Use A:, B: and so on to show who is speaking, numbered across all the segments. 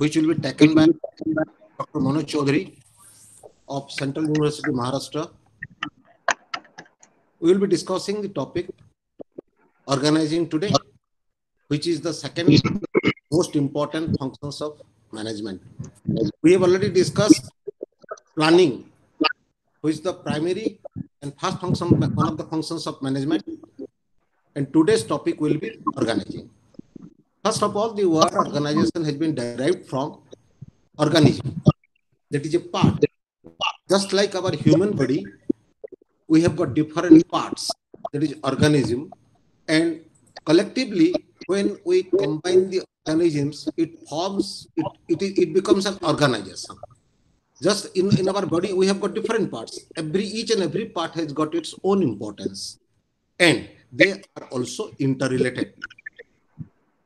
A: which will be taken by Dr. Manoj Chowdhury of Central University, Maharashtra. We will be discussing the topic organizing today, which is the second most important functions of management. We have already discussed planning, which is the primary and first function, one of the functions of management. And today's topic will be organizing. First of all, the word organization has been derived from organism. That is a part. Just like our human body, we have got different parts. That is organism. And collectively, when we combine the organisms, it forms, it, it, it becomes an organization. Just in, in our body, we have got different parts. Every each and every part has got its own importance. And they are also interrelated.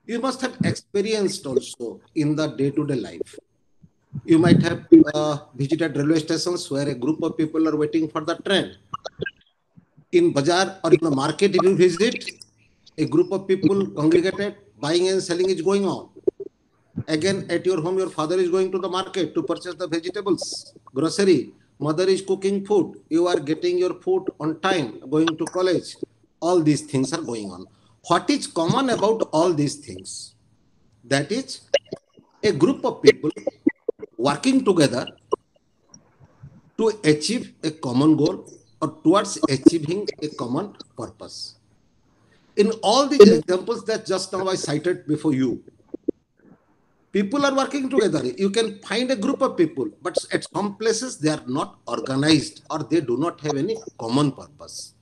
A: You must have experienced also in the day-to-day life. You might have uh, visited railway stations where a group of people are waiting for the train. In bazaar or in the market, if you visit, a group of people congregated, buying and selling is going on. Again, at your home, your father is going to the market to purchase the vegetables, grocery. Mother is cooking food. You are getting your food on time, going to college. All these things are going on. What is common about all these things? That is a group of people working together to achieve a common goal or towards achieving a common purpose. In all these examples that just now I cited before you, people are working together. You can find a group of people, but at some places they are not organized or they do not have any common purpose.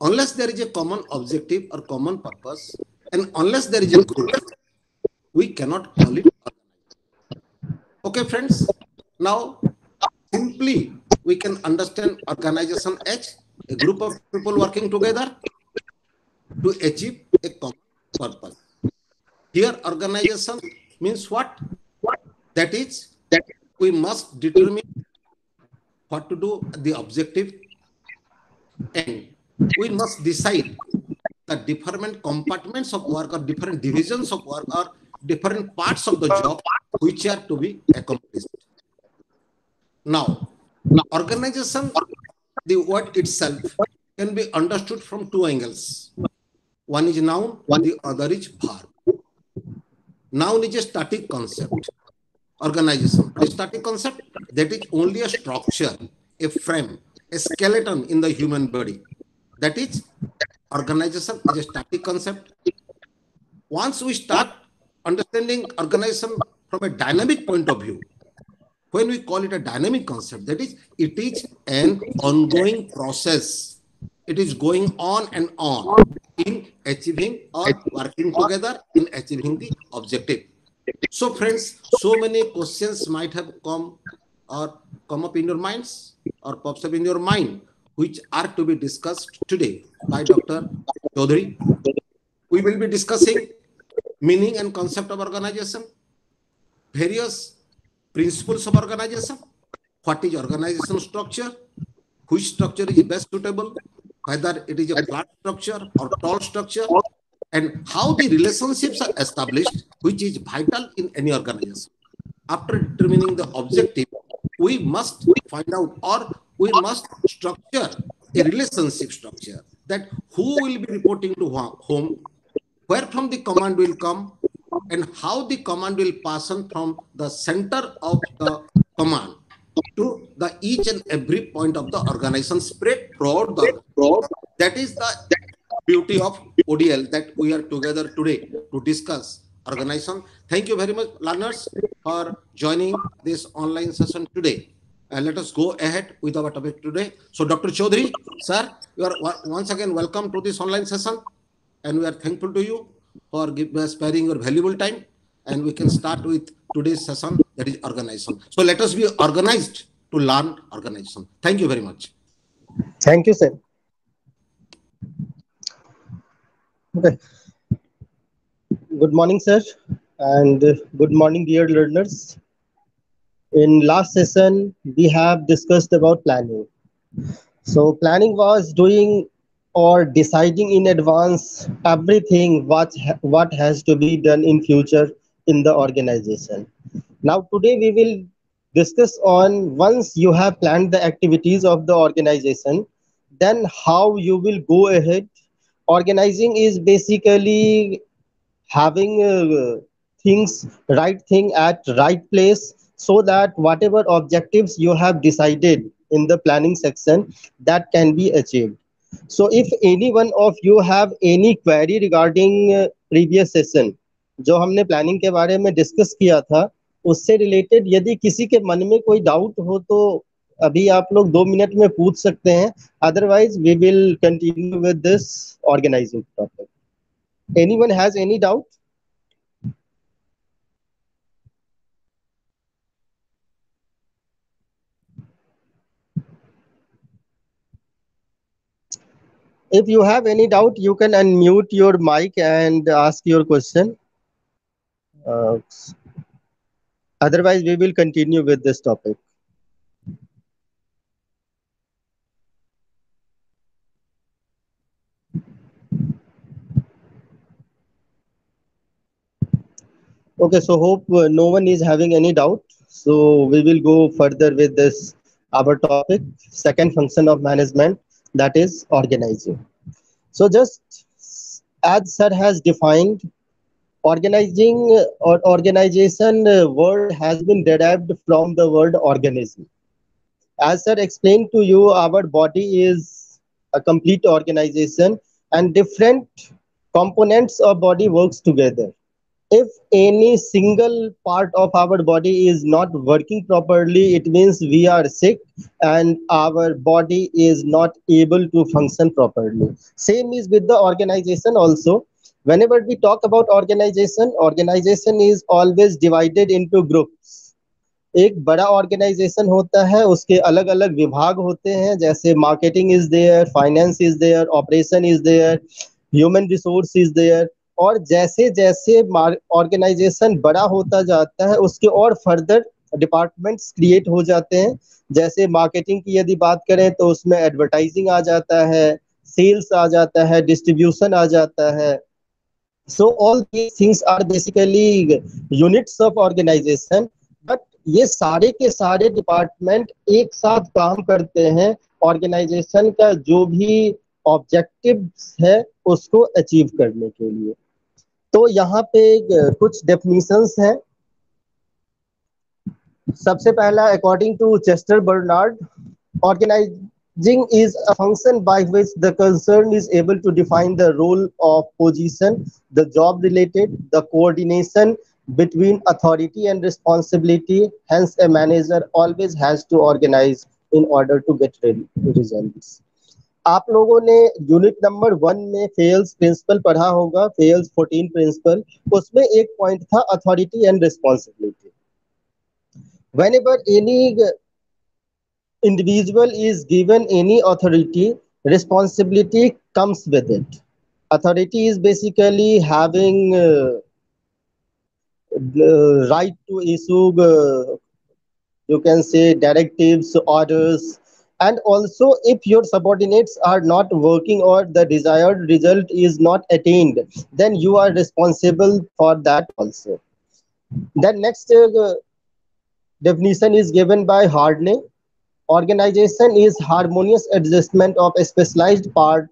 A: Unless there is a common objective or common purpose, and unless there is a group, we cannot call it Okay, friends. Now, simply we can understand organization as a group of people working together to achieve a common purpose. Here, organization means what? That is, that we must determine what to do, the objective, and we must decide the different compartments of work or different divisions of work or different parts of the job which are to be accomplished. Now, organization, the word itself can be understood from two angles. One is noun, the other is verb. Noun is a static concept. Organization, a static concept that is only a structure, a frame, a skeleton in the human body. That is, organization is a static concept. Once we start understanding organization from a dynamic point of view, when we call it a dynamic concept, that is, it is an ongoing process it is going on and on in achieving or working together in achieving the objective. So friends, so many questions might have come or come up in your minds or pops up in your mind, which are to be discussed today by Dr. Chowdhury. We will be discussing meaning and concept of organization, various principles of organization, what is organization structure, which structure is best suitable, whether it is a flat structure or tall structure, and how the relationships are established, which is vital in any organization. After determining the objective, we must find out or we must structure a relationship structure that who will be reporting to whom, where from the command will come, and how the command will pass on from the center of the command to the each and every point of the organization spread throughout the road. That is the beauty of ODL that we are together today to discuss organization. Thank you very much, learners, for joining this online session today. And let us go ahead with our topic today. So, Dr. Chowdhury, sir, you are once again welcome to this online session, and we are thankful to you for uh, sparing your valuable time. And we can start with today's session that is organization. So let us be organized to learn organization. Thank you very much.
B: Thank you, sir. Okay. Good morning, sir, and good morning, dear learners. In last session, we have discussed about planning. So planning was doing or deciding in advance everything what what has to be done in future in the organization now today we will discuss on once you have planned the activities of the organization then how you will go ahead organizing is basically having uh, things right thing at right place so that whatever objectives you have decided in the planning section that can be achieved so if any one of you have any query regarding uh, previous session जो हमने planning के बारे में discuss किया था उससे related यदि किसी के मन में कोई डाउट हो तो अभी आप लोग दो मिनट में पूछ सकते हैं otherwise we will continue with this organising topic anyone has any doubt if you have any doubt you can unmute your mic and ask your question. Uh, otherwise we will continue with this topic. Okay so hope uh, no one is having any doubt. So we will go further with this our topic second function of management that is organizing. So just as sir has defined organizing or organization uh, word has been derived from the word organism. As sir explained to you our body is a complete organization and different components of body works together if any single part of our body is not working properly it means we are sick and our body is not able to function properly same is with the organization also whenever we talk about organization organization is always divided into groups एक बड़ा organisation होता है उसके अलग अलग विभाग होते हैं जैसे marketing is there finance is there operation is there human resource is there और जैसे जैसे ऑर्गेनाइजेशन बड़ा होता जाता है, उसके और फर्दर डिपार्टमेंट्स क्रिएट हो जाते हैं। जैसे मार्केटिंग की यदि बात करें तो उसमें एडवर्टाइजिंग आ जाता है सेल्स आ जाता है डिस्ट्रीब्यूशन आ जाता है। So all things are basically units of organisation but ये सारे के सारे डिपार्टमेंट एक साथ काम करते हैं। ऑर्गेनाइजेशन का जो भी ऑब्जेक्टिव है, उसको अचीव करने के लिए। तो यहाँ पे कुछ डेफिनेशंस हैं। सबसे पहला according to Chester Barnard organizing is a function by which the concern is able to define the role of position the job related the coordination between authority and responsibility. Hence, a manager always has to organize in order to get results. आप लोगों ने unit number one में Fayol's principle पढ़ा होगा Fayol's fourteen principle उसमें एक point था authority and responsibility whenever any individual is given any authority responsibility comes with it authority is basically having right to issue you can say directive orders and also if your subordinates are not working or the desired result is not attained then you are responsible for that also then next uh, definition is given by Haney organization is harmonious adjustment of a specialized part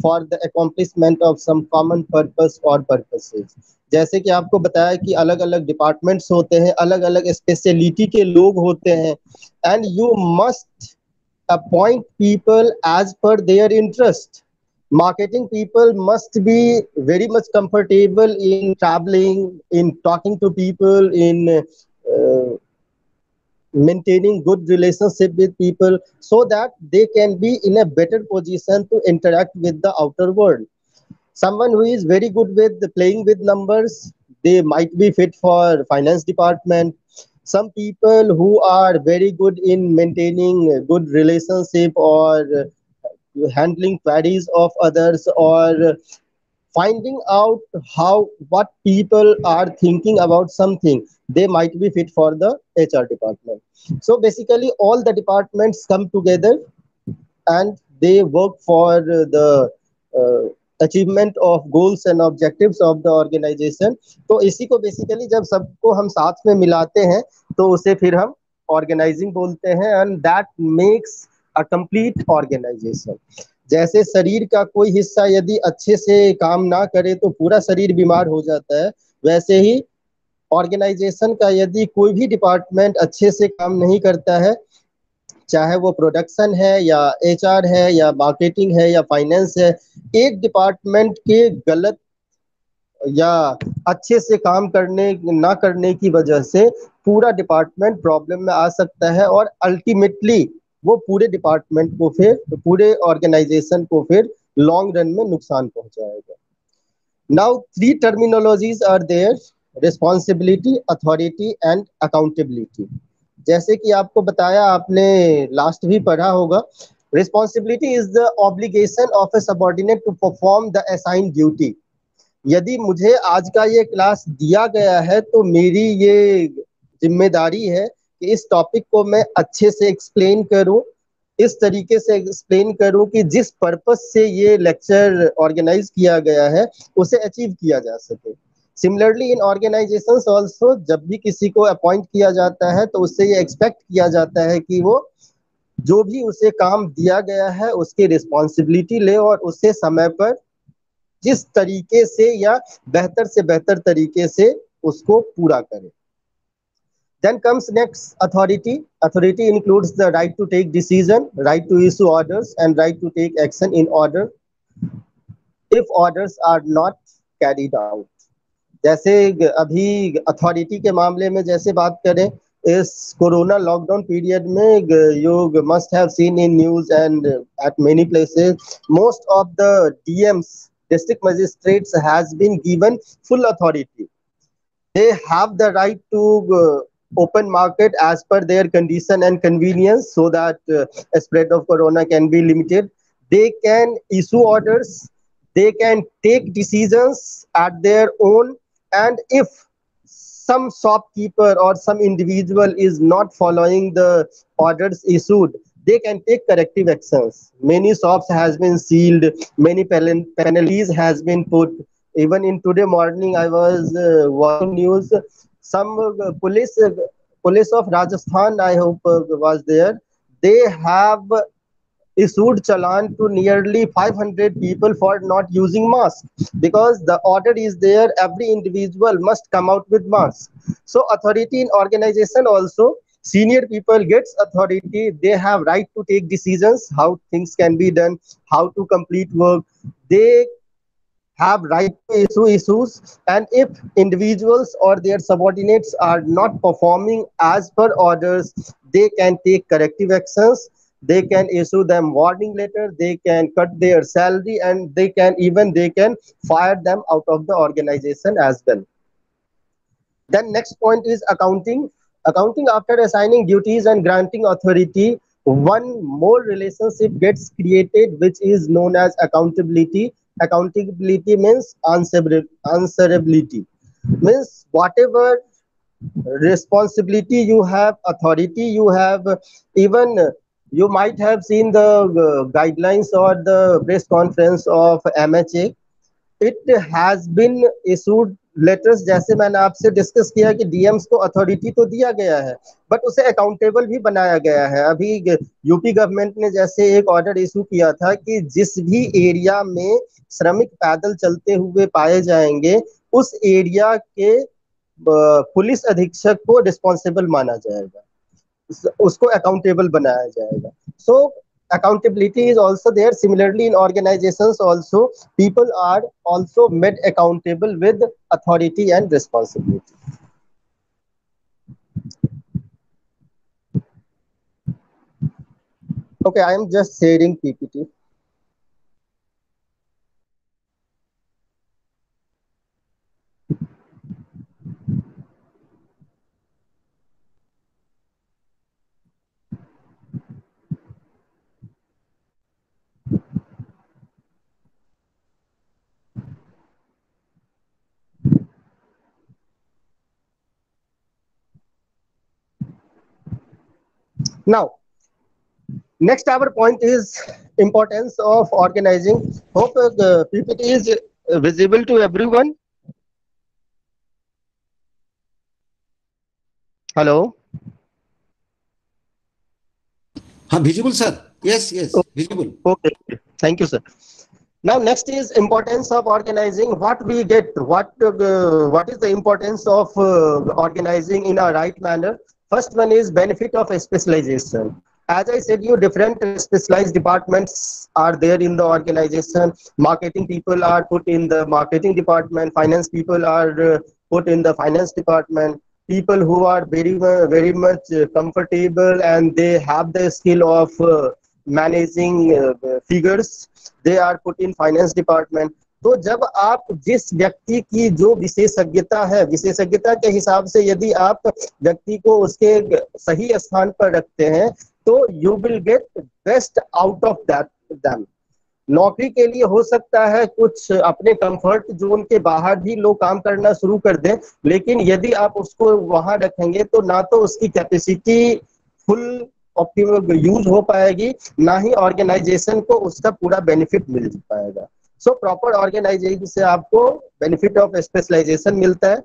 B: for the accomplishment of some common purpose or purposes. जैसे कि आपको बताया कि अलग अलग departments होते हैं अलग अलग स्पेशलिटी के लोग होते हैं and you must appoint people as per their interest. Marketing people must be very much comfortable in traveling in talking to people in uh, maintaining good relationship with people so that they can be in a better position to interact with the outer world. Someone who is very good with playing with numbers they might be fit for finance department some people who are very good in maintaining good relationship or handling queries of others or finding out how what people are thinking about something they might be fit for the hr department. So basically all the departments come together and they work for the uh, achievement of goals and objectives of the organization तो इसी को basically जब सबको हम साथ में मिलाते हैं तो उसे फिर हम ऑर्गेनाइजिंग बोलते हैं and that makes a complete organization जैसे शरीर का कोई हिस्सा यदि अच्छे से काम ना करे तो पूरा शरीर बीमार हो जाता है। वैसे ही ऑर्गेनाइजेशन का यदि कोई भी डिपार्टमेंट अच्छे से काम नहीं करता है चाहे वो प्रोडक्शन है या एचआर है या मार्केटिंग है या फाइनेंस है, एक डिपार्टमेंट के गलत या अच्छे से काम करने, ना करने की वजह से पूरा डिपार्टमेंट प्रॉब्लम में आ सकता है और अल्टीमेटली वो पूरे डिपार्टमेंट को फिर, पूरे ऑर्गेनाइजेशन को फिर लॉन्ग रन में नुकसान पहुंचाएगा। Now three terminologies are there responsibility authority and accountability जैसे कि आपको बताया, आपने लास्ट भी पढ़ा होगा। Responsibility is the obligation of a subordinate to perform the assign duty यदि मुझे आज का ये क्लास दिया गया है तो मेरी ये ज़िम्मेदारी है कि इस टॉपिक को मैं अच्छे से एक्सप्लेन करूँ, इस तरीके से एक्सप्लेन करूँ कि जिस पर्पस से ये लेक्चर ऑर्गेनाइज किया गया है, उसे अचीव किया जा सके। सिमिलरली इन ऑर्गेनाइजेशन ऑल्सो जब भी किसी को अपॉइंट किया जाता है तो उससे ये एक्सपेक्ट किया जाता है कि वो जो भी उसे काम दिया गया है, उसकी रिस्पॉन्सिबिलिटी ले और उसे समय पर जिस तरीके से या बेहतर से बेहतर तरीके से उसको पूरा करे। Then comes next authority authority includes the right to take decision right to issue orders and right to take action in order if order are not carried out जैसे अभी अथॉरिटी के मामले में जैसे बात करें, इस कोरोना लॉकडाउन पीरियड में योग must have seen in news and at many places most of the DMs district magistrates has been given full authority they have the right to open market as per their condition and convenience so that spread of corona can be limited they can issue orders they can take decision at their own and if some shopkeeper or some individual is not following the orders issued they can take corrective actions. Many shops has been sealed, many penalties has been put. Even in today morning, I was uh, watching news. Some uh, police, uh, police of Rajasthan, I hope uh, was there. They have issued challan to nearly 500 people for not using mask because the order is there. Every individual must come out with mask. So authority in organization also senior people gets authority they have right to take decisions how things can be done how to complete work they have right to issue issues and if individuals or their subordinates are not performing as per orders they can take corrective actions they can issue them warning letter they can cut their salary and they can even they can fire them out of the organization as well. Then next point is accounting. Accounting after assigning duties and granting authority one more relationship gets created which is known as accountability. Accountability means answerability. Means whatever responsibility you have authority you have even you might have seen the uh, guidelines or the press conference of mha it has been issued letters जैसे मैंने आपसे discuss किया कि DMs को authority तो दिया गया है बट उसे अकाउंटेबल भी बनाया गया है। अभी यूपी गवर्नमेंट ने जैसे एक ऑर्डर इशू किया था कि जिस भी एरिया में श्रमिक पैदल चलते हुए पाए जाएँगे उस एरिया के पुलिस अधीक्षक को रिस्पॉन्सिबल माना जाएगा। उसको अकाउंटेबल बनाया जाएगा। So accountability is also there similarly in organization also people are also made accountable with authority and responsibility okay I am just sharing PPT Now, next our point is importance of organizing. Hope uh, the PPT is uh, visible to everyone. Hello.
A: Huh, visible, sir. Yes, yes, visible.
B: Okay. Thank you, sir. Now, next is importance of organizing. What we get, what uh, what is the importance of uh, organizing in a right manner? First one is benefit of specialization. As I said, you different specialized departments are there in the organization. Marketing people are put in the marketing department. Finance people are uh, put in the finance department people who are very uh, very much uh, comfortable and they have the skill of uh, managing uh, figures they are put in finance department तो जब आप जिस व्यक्ति की जो विशेषज्ञता है, विशेषज्ञता के हिसाब से यदि आप व्यक्ति को उसके सही स्थान पर रखते हैं तो you will get best out of that them नौकरी के लिए हो सकता है कुछ अपने कंफर्ट जोन के बाहर भी लोग काम करना शुरू कर दें, लेकिन यदि आप उसको वहाँ रखेंगे तो ना तो उसकी कैपेसिटी फुल ऑप्टिमम यूज़ हो पाएगी, ना ही ऑर्गेनाइजेशन को उसका पूरा बेनिफिट मिल पाएगा। सो प्रॉपर ऑर्गेनाइजेशन से आपको बेनिफिट ऑफ़ स्पेशलाइजेशन मिलता है।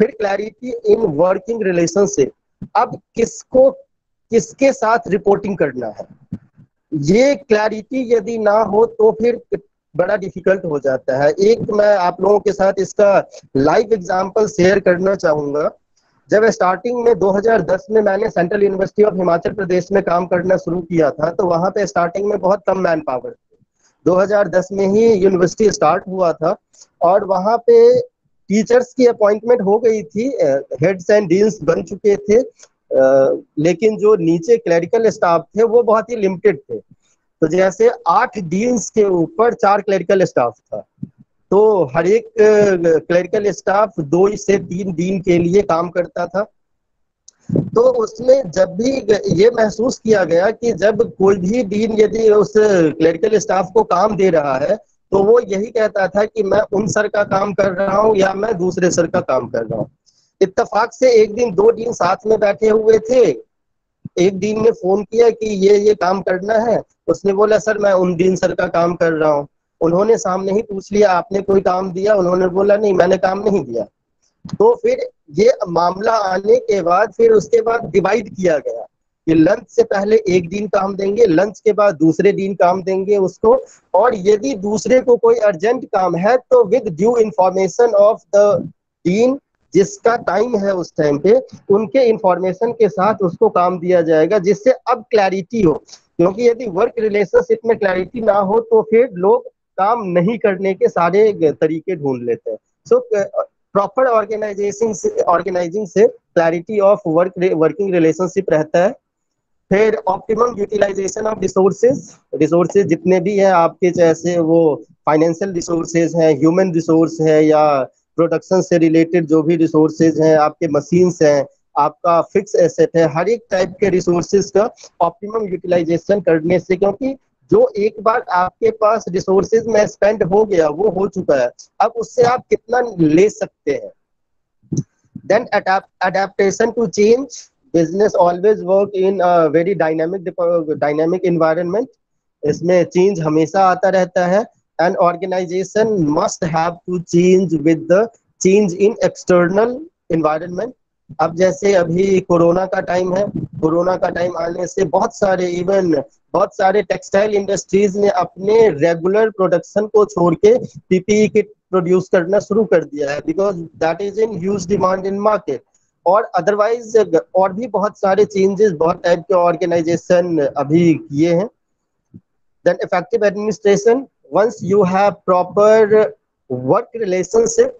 B: फिर क्लैरिटी इन वर्किंग रिलेशनशिप अब किसको, किसके साथ रिपोर्टिंग करना है? ये क्लैरिटी यदि ना हो तो फिर बड़ा डिफ़िकल्ट हो जाता है। एक मैं आप लोगों के साथ इसका लाइव एग्जांपल शेयर करना चाहूँगा। जब स्टार्टिंग में 2010 में मैंने central university of Himachal Pradesh में काम करना शुरू किया था तो वहाँ पे स्टार्टिंग में बहुत कम मैन पावर 2010 में ही यूनिवर्सिटी स्टार्ट हुआ था और वहाँ पे टीचर्स की अपॉइंटमेंट हो गई थी हेड्स एंड डीन्स बन चुके थे लेकिन जो नीचे क्लरिकल स्टाफ थे वो बहुत ही लिमिटेड थे। तो जैसे आठ डीन्स के ऊपर चार क्लरिकल स्टाफ था। तो हर एक क्लरिकल स्टाफ दो से तीन दिन के लिए काम करता था। तो उसमें जब भी ये महसूस किया गया कि जब कोई भी डीन यदि उस क्लरिकल स्टाफ को काम दे रहा है तो वो यही कहता था कि मैं उन सर का काम कर रहा हूँ या मैं दूसरे सर का काम कर रहा हूँ। इत्तेफाक से एक दिन दो दिन साथ में बैठे हुए थे। एक दिन ने फ़ोन किया कि ये ये काम करना है। उसने बोला, सर, मैं उन दिन सर का काम कर रहा हूँ। उन्होंने सामने ही पूछ लिया, आपने कोई काम दिया? उन्होंने बोला, नहीं, मैंने काम नहीं दिया। तो फिर ये मामला आने के बाद फिर उसके बाद डिवाइड किया गया। कि लंच से पहले एक दिन काम देंगे लंच के बाद दूसरे दिन काम देंगे उसको। और यदि दूसरे को कोई अर्जेंट काम है तो with due information of the dean जिसका टाइम है उस टाइम पे, उनके इंफॉर्मेशन के साथ उसको काम दिया जाएगा, जिससे अब क्लैरिटी हो। क्योंकि यदि वर्क रिलेशनशिप में क्लैरिटी ना हो तो फिर लोग काम नहीं करने के सारे तरीके ढूंढ लेते हैं। सो प्रॉपर ऑर्गेनाइजेशन ऑर्गेनाइजिंग से clarity of work working relationship रहता है। फिर optimum utilization of resources resources जितने भी हैं आपके, जैसे वो फाइनेंशियल रिसोर्सेज हैं ह्यूमन रिसोर्स है या प्रोडक्शन से रिलेटेड जो भी रिसोर्सेज हैं, आपके मशीन्स हैं, आपका फिक्स एसेट है, हर एक टाइप के रिसोर्सेज का ऑप्टिमम यूटिलाइजेशन करने से, क्योंकि जो एक बार आपके पास रिसोर्सेज में स्पेंड हो गया, वो हो चुका है। अब उससे आप कितना ले सकते हैं? Then adaptation to change business always work in very dynamic dynamic environment इसमें चेंज हमेशा आता रहता है। And organization must have to change with the change in external environment अब जैसे अभी कोरोना का टाइम है कोरोना का टाइम आने से बहुत सारे इवन बहुत सारे टेक्सटाइल इंडस्ट्रीज़ ने अपने रेगुलर प्रोडक्शन को छोड़ के पीपीई किट प्रोड्यूस करना शुरू कर दिया है because that is in huge demand in market और अदरवाइज़ और भी बहुत सारे चेंजेस बहुत टाइप के ऑर्गेनाइजेशन अभी किए हैं। Then effective administration you have proper work relationship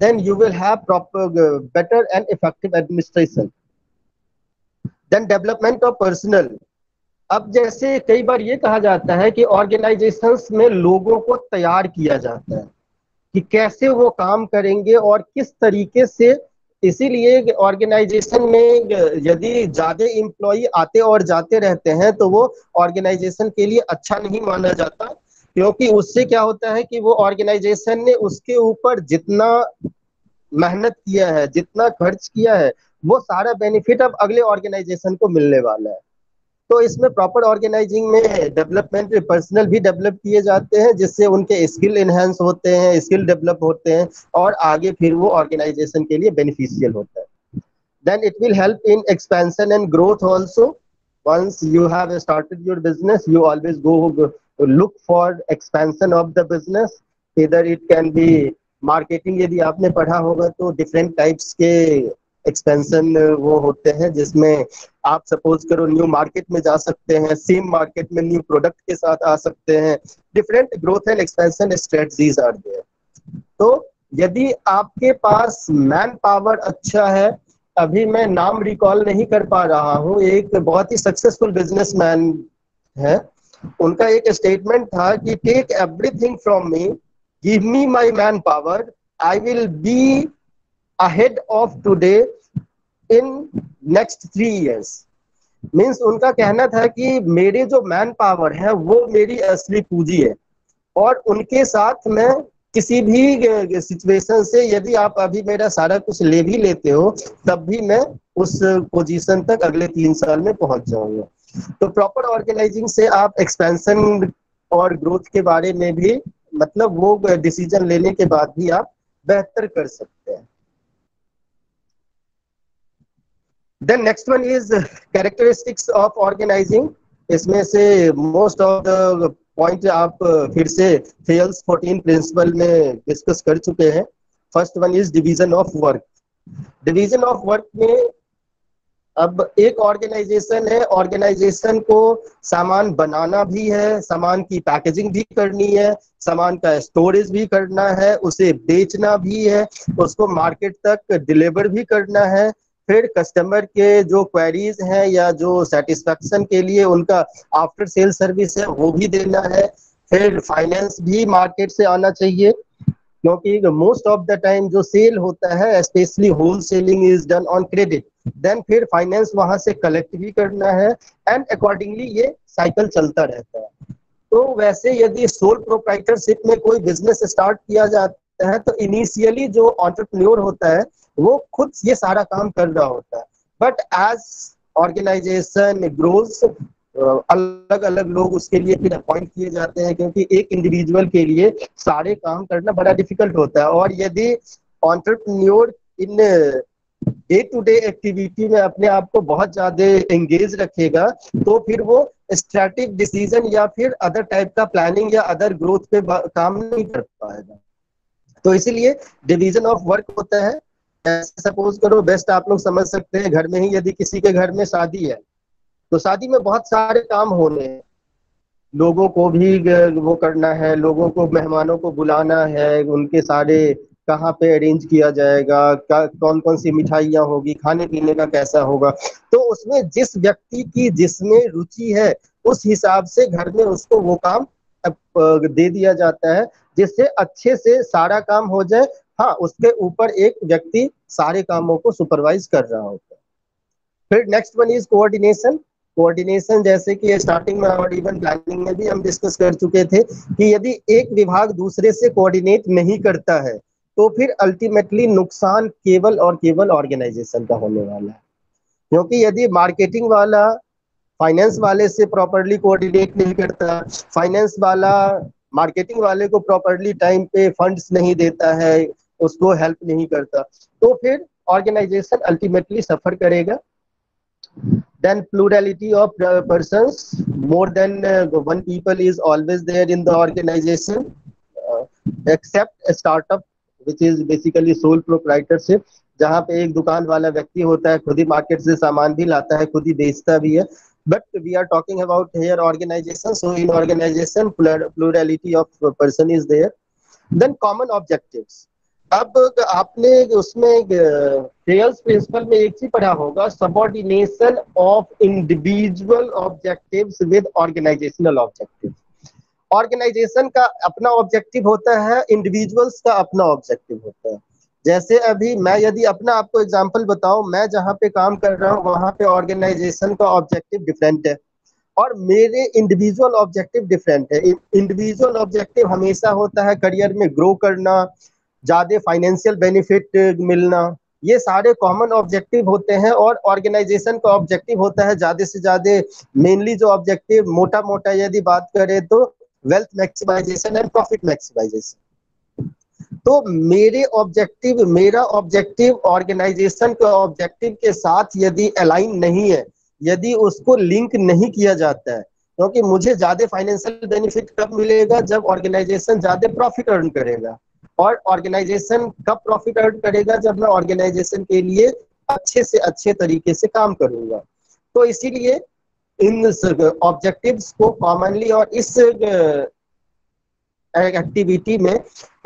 B: then you will have proper uh, better and effective administration. Then development of personnel अब जैसे कई बार ये कहा जाता है कि ऑर्गेनाइजेशंस में लोगों को तैयार किया जाता है कि कैसे वो काम करेंगे और किस तरीके से इसीलिए ऑर्गेनाइजेशन में यदि ज़्यादा एम्प्लॉय आते और जाते रहते हैं तो वो ऑर्गेनाइजेशन के लिए अच्छा नहीं माना जाता, क्योंकि उससे क्या होता है कि वो ऑर्गेनाइजेशन ने उसके ऊपर जितना मेहनत किया है, जितना खर्च किया है वो सारा बेनिफिट अब अगले ऑर्गेनाइजेशन को मिलने वाला है। तो इसमें प्रॉपर ऑर्गेनाइजिंग में डेवलपमेंट पर्सनल भी डेवलप किए जाते हैं, जिससे उनके स्किल एनहेंस होते हैं स्किल डेवलप होते हैं, और आगे फिर वो ऑर्गेनाइजेशन के लिए बेनिफिशियल होता है। Then it will help in expansion and growth also once you have started your business you always go look for expansion of the business इधर इट कैन बी मार्केटिंग यदि आपने पढ़ा होगा तो डिफरेंट टाइप्स के expansion वो होते हैं, जिसमें आप सपोज़ करो न्यू मार्केट में जा सकते हैं सेम मार्केट में न्यू प्रोडक्ट के साथ आ सकते हैं। Different growth and expansion strategies are there तो यदि आपके पास मैन पावर अच्छा है, अभी मैं नाम रिकॉल नहीं कर पा रहा हूँ। एक बहुत ही सक्सेसफुल बिजनेसमैन है। उनका एक स्टेटमेंट था कि take everything from me give me my manpower I will be ahead of today in next three years means उनका कहना था कि मेरे जो मैन पावर है, वो मेरी असली पूंजी है। और उनके साथ मैं किसी भी सिचुएशन से यदि आप अभी मेरा सारा कुछ ले भी लेते हो, तब भी मैं उस पोजीशन तक अगले तीन साल में पहुँच जाऊँगा। तो प्रॉपर ऑर्गेनाइजिंग से आप एक्सपेंशन और ग्रोथ के बारे में भी मतलब वो डिसीज़न लेने के बाद भी आप बेहतर कर सकते हैं। Then next one is characteristics of organizing इसमें से मोस्ट ऑफ़ द पॉइंट आप फिर से फेल्स 14 प्रिंसिपल में डिस्कस कर चुके हैं। First one is division of work division of work में अब एक ऑर्गेनाइजेशन है ऑर्गेनाइजेशन को सामान बनाना भी है, सामान की पैकेजिंग भी करनी है, सामान का स्टोरेज भी करना है, उसे बेचना भी है, उसको मार्केट तक डिलीवर भी करना है फिर कस्टमर के जो क्वेरीज हैं या जो सेटिस्फेक्शन के लिए उनका आफ्टर सेल सर्विस है, वो भी देना है। फिर फाइनेंस भी मार्केट से आना चाहिए, क्योंकि मोस्ट ऑफ़ द टाइम जो सेल होता है specially whole selling is done on credit then फिर फाइनेंस वहाँ से कलेक्ट भी करना है एंड अकॉर्डिंगली ये साइकिल चलता रहता है। तो वैसे यदि सोल प्रोप्राइटरशिप में कोई बिज़नेस स्टार्ट किया जाता है तो इनिशियली जो ऑन्टरप्रन्योर होता है वो खुद ये सारा काम कर रहा होता है। बट एज ऑर्गेनाइजेशन ग्रोथ अलग अलग लोग उसके लिए फिर अपॉइंट किए जाते हैं क्योंकि एक इंडिविजुअल के लिए सारे काम करना बड़ा डिफ़िकल्ट होता है। और यदि entrepreneur in day to day activity में अपने आप को बहुत ज़्यादा एंगेज रखेगा तो फिर वो स्ट्रेटिक डिसीज़न या फिर अदर टाइप का प्लानिंग या अदर ग्रोथ पे काम नहीं कर पाएगा। तो इसीलिए डिवीज़न ऑफ़ वर्क होता है। सपोज़ करो, बेस्ट आप लोग समझ सकते हैं, घर में ही यदि किसी के घर में शादी है तो शादी में बहुत सारे काम होने हैं। लोगों को भी वो करना है, लोगों को, मेहमानों को बुलाना है, उनके सारे कहाँ पे अरेंज किया जाएगा कौन कौन सी मिठाइयाँ होगी खाने पीने का कैसा होगा। तो उसमें जिस व्यक्ति की जिसमें रुचि है, उस हिसाब से घर में उसको वो काम दे दिया जाता है, जिससे अच्छे से सारा काम हो जाए हाँ उसके ऊपर एक व्यक्ति सारे कामों को सुपरवाइज कर रहा होता है। फिर next one is coordination coordination जैसे कि स्टार्टिंग में और इवन प्लानिंग में भी हम डिस्कस कर चुके थे कि यदि एक विभाग दूसरे से कोऑर्डिनेट नहीं करता है तो फिर अल्टीमेटली नुकसान केवल और केवल ऑर्गेनाइजेशन का होने वाला है। क्योंकि यदि मार्केटिंग वाला फाइनेंस वाले से प्रॉपरली कोऑर्डिनेट नहीं करता फाइनेंस वाला मार्केटिंग वाले को प्रॉपरली टाइम पे फंड्स नहीं देता है उसको हेल्प नहीं करता। तो फिर ऑर्गेनाइजेशन अल्टीमेटली सफ़र करेगा। Then plurality of uh, persons more than uh, one people is always there in the organization uh, except a startup which is basically sole proprietorship जहाँ पे एक दुकान वाला व्यक्ति होता है खुद ही मार्केट से सामान भी लाता है खुद ही बेचता भी है। But we are talking about here organization so in organization plurality of person is there then common objectives अब आपने उसमें सेल्स प्रिंसिपल में एक चीज़ पढ़ा होगा subordination of individual objectives with organizational objective organization का अपना ऑब्जेक्टिव होता है इंडिविजुअल्स का अपना ऑब्जेक्टिव होता है। जैसे अभी मैं यदि अपना आपको एग्जांपल बताऊँ, मैं जहाँ पे काम कर रहा हूँ, वहाँ पे ऑर्गेनाइजेशन का ऑब्जेक्टिव डिफरेंट है। और मेरे इंडिविजुअल ऑब्जेक्टिव डिफरेंट है। इंडिविजुअल ऑब्जेक्टिव हमेशा होता है करियर में ग्रो करना ज़्यादा फाइनेंशियल बेनिफिट मिलना, ये सारे कॉमन ऑब्जेक्टिव होते हैं और ऑर्गेनाइजेशन का ऑब्जेक्टिव होता है ज़्यादा से ज़्यादा मेनली जो ऑब्जेक्टिव मोटा मोटा यदि बात करें तो wealth maximization and profit maximization तो मेरे ऑब्जेक्टिव मेरा ऑब्जेक्टिव ऑर्गेनाइजेशन के ऑब्जेक्टिव के साथ यदि अलाइन नहीं है, यदि उसको लिंक नहीं किया जाता है, क्योंकि मुझे ज़्यादा फाइनेंशियल बेनिफिट कब मिलेगा जब ऑर्गेनाइजेशन ज़्यादा प्रॉफिट अर्न करेगा। और ऑर्गेनाइजेशन कब प्रॉफिट अर्न करेगा जब मैं ऑर्गेनाइजेशन के लिए अच्छे से अच्छे तरीके से काम करूँगा। तो इसीलिए इन ऑब्जेक्टिव्स को कॉमनली और इस एक्टिविटी में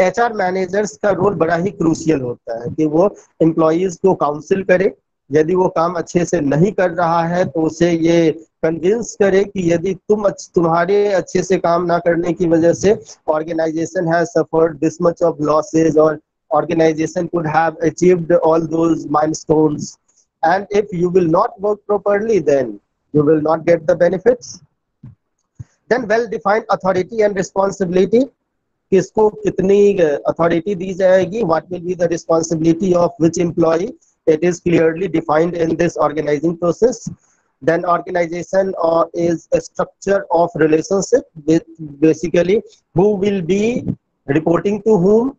B: एचआर मैनेजर्स का रोल बड़ा ही क्रूशियल होता है कि वो एम्प्लॉज को काउंसिल करे यदि वो काम अच्छे से नहीं कर रहा है तो उसे ये कन्विंस करे कि यदि तुम तुम्हारे अच्छे से काम ना करने की वजह से ऑर्गेनाइजेशन है suffered this much of losses और organization could have achieved all those milestones and if you will not work properly then you will not get the benefits then well defined authority and responsibility किसको कितनी uh, authority दी जाएगी? What will be the responsibility of which employee it is clearly defined in this organizing process. Then organization uh, is a structure of relationship with basically who will be reporting to whom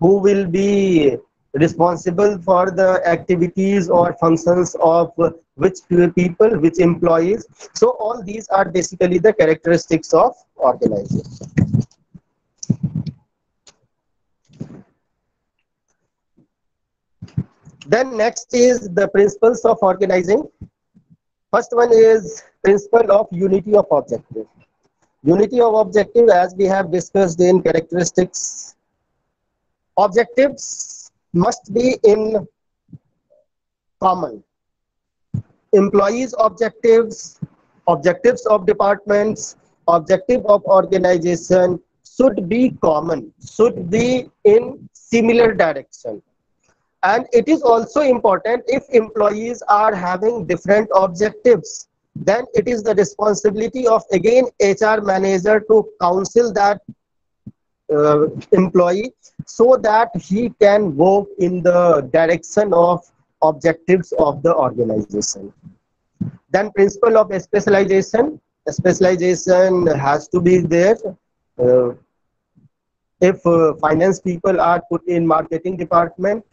B: who will be responsible for the activities or functions of which people which employees. So all these are basically the characteristics of organization Then next is the principles of organizing. First one is principle of unity of objective. Unity of objective as we have discussed in characteristics. Objectives must be in common. Employees objectives, objectives of departments, objective of organization should be common, should be in similar direction and it is also important if employees are having different objectives then it is the responsibility of again hr manager to counsel that uh, employee so that he can work in the direction of objectives of the organization. Then principle of specialization. Specialization has to be there. Uh, if uh, finance people are put in marketing department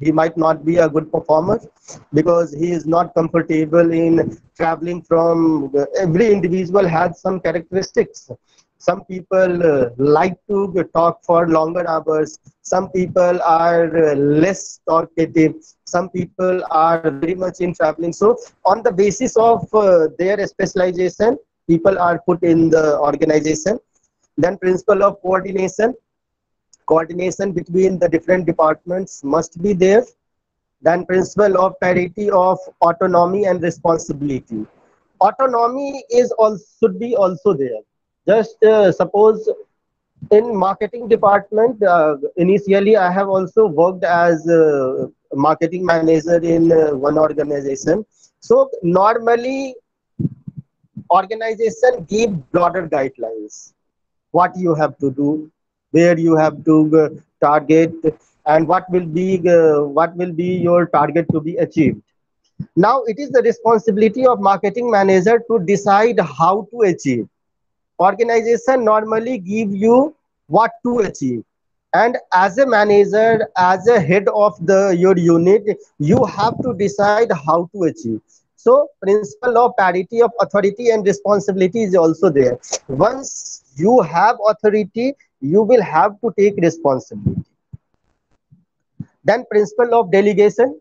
B: he might not be a good performer because he is not comfortable in traveling from every individual has some characteristics. Some people uh, like to talk for longer hours. Some people are uh, less talkative. Some people are very much in traveling. So on the basis of uh, their specialization people are put in the organization. Then principle of coordination coordination between the different departments must be there. Then principle of parity of autonomy and responsibility. Autonomy is also should be also there. Just uh, suppose in marketing department uh, initially i have also worked as a marketing manager in uh, one organization. So normally organization give broader guidelines. What you have to do where you have to uh, target and what will be uh, what will be your target to be achieved. Now it is the responsibility of marketing manager to decide how to achieve. Organization normally give you what to achieve. And as a manager as a head of the your unit you have to decide how to achieve. So principle of parity of authority and responsibility is also there. Once you have authority you will have to take responsibility. Then principle of delegation.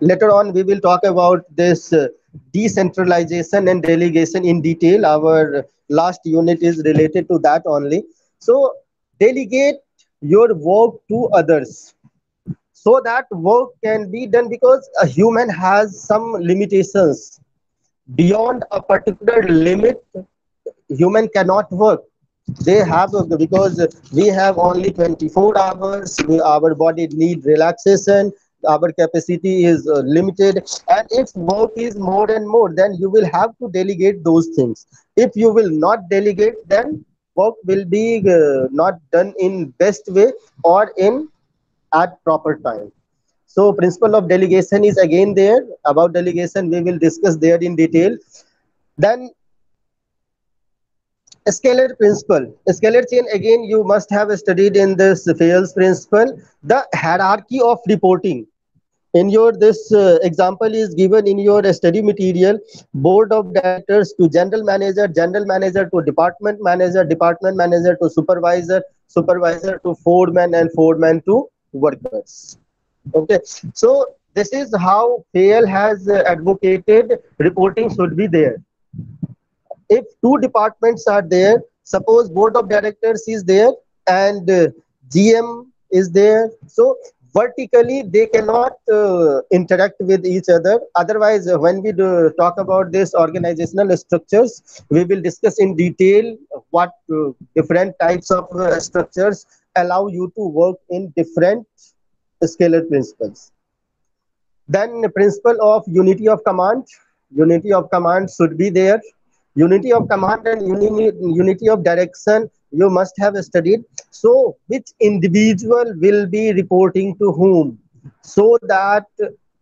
B: Later on we will talk about this uh, decentralization and delegation in detail. Our last unit is related to that only. So delegate your work to others. So that work can be done because a human has some limitations. Beyond a particular limit human cannot work they have because we have only 24 hours our body need relaxation our capacity is uh, limited and if work is more and more then you will have to delegate those things if you will not delegate then work will be uh, not done in best way or in at proper time. So principle of delegation is again there. About delegation, we will discuss there in detail. Then scalar principle. Scalar chain, again, you must have studied in this Fayol's principle, the hierarchy of reporting. In your, this uh, example is given in your study material, board of directors to general manager, general manager to department manager, department manager to supervisor, supervisor to foreman and foreman to workers. Okay, so this is how Fayol has uh, advocated reporting should be there if two departments are there suppose board of directors is there and uh, gm is there. So vertically they cannot uh, interact with each other. Otherwise uh, when we do talk about this organizational structures we will discuss in detail what uh, different types of uh, structures allow you to work in different scalar principles. Then the principle of unity of command. Unity of command should be there unity of command and unity of direction you must have studied. So which individual will be reporting to whom? So that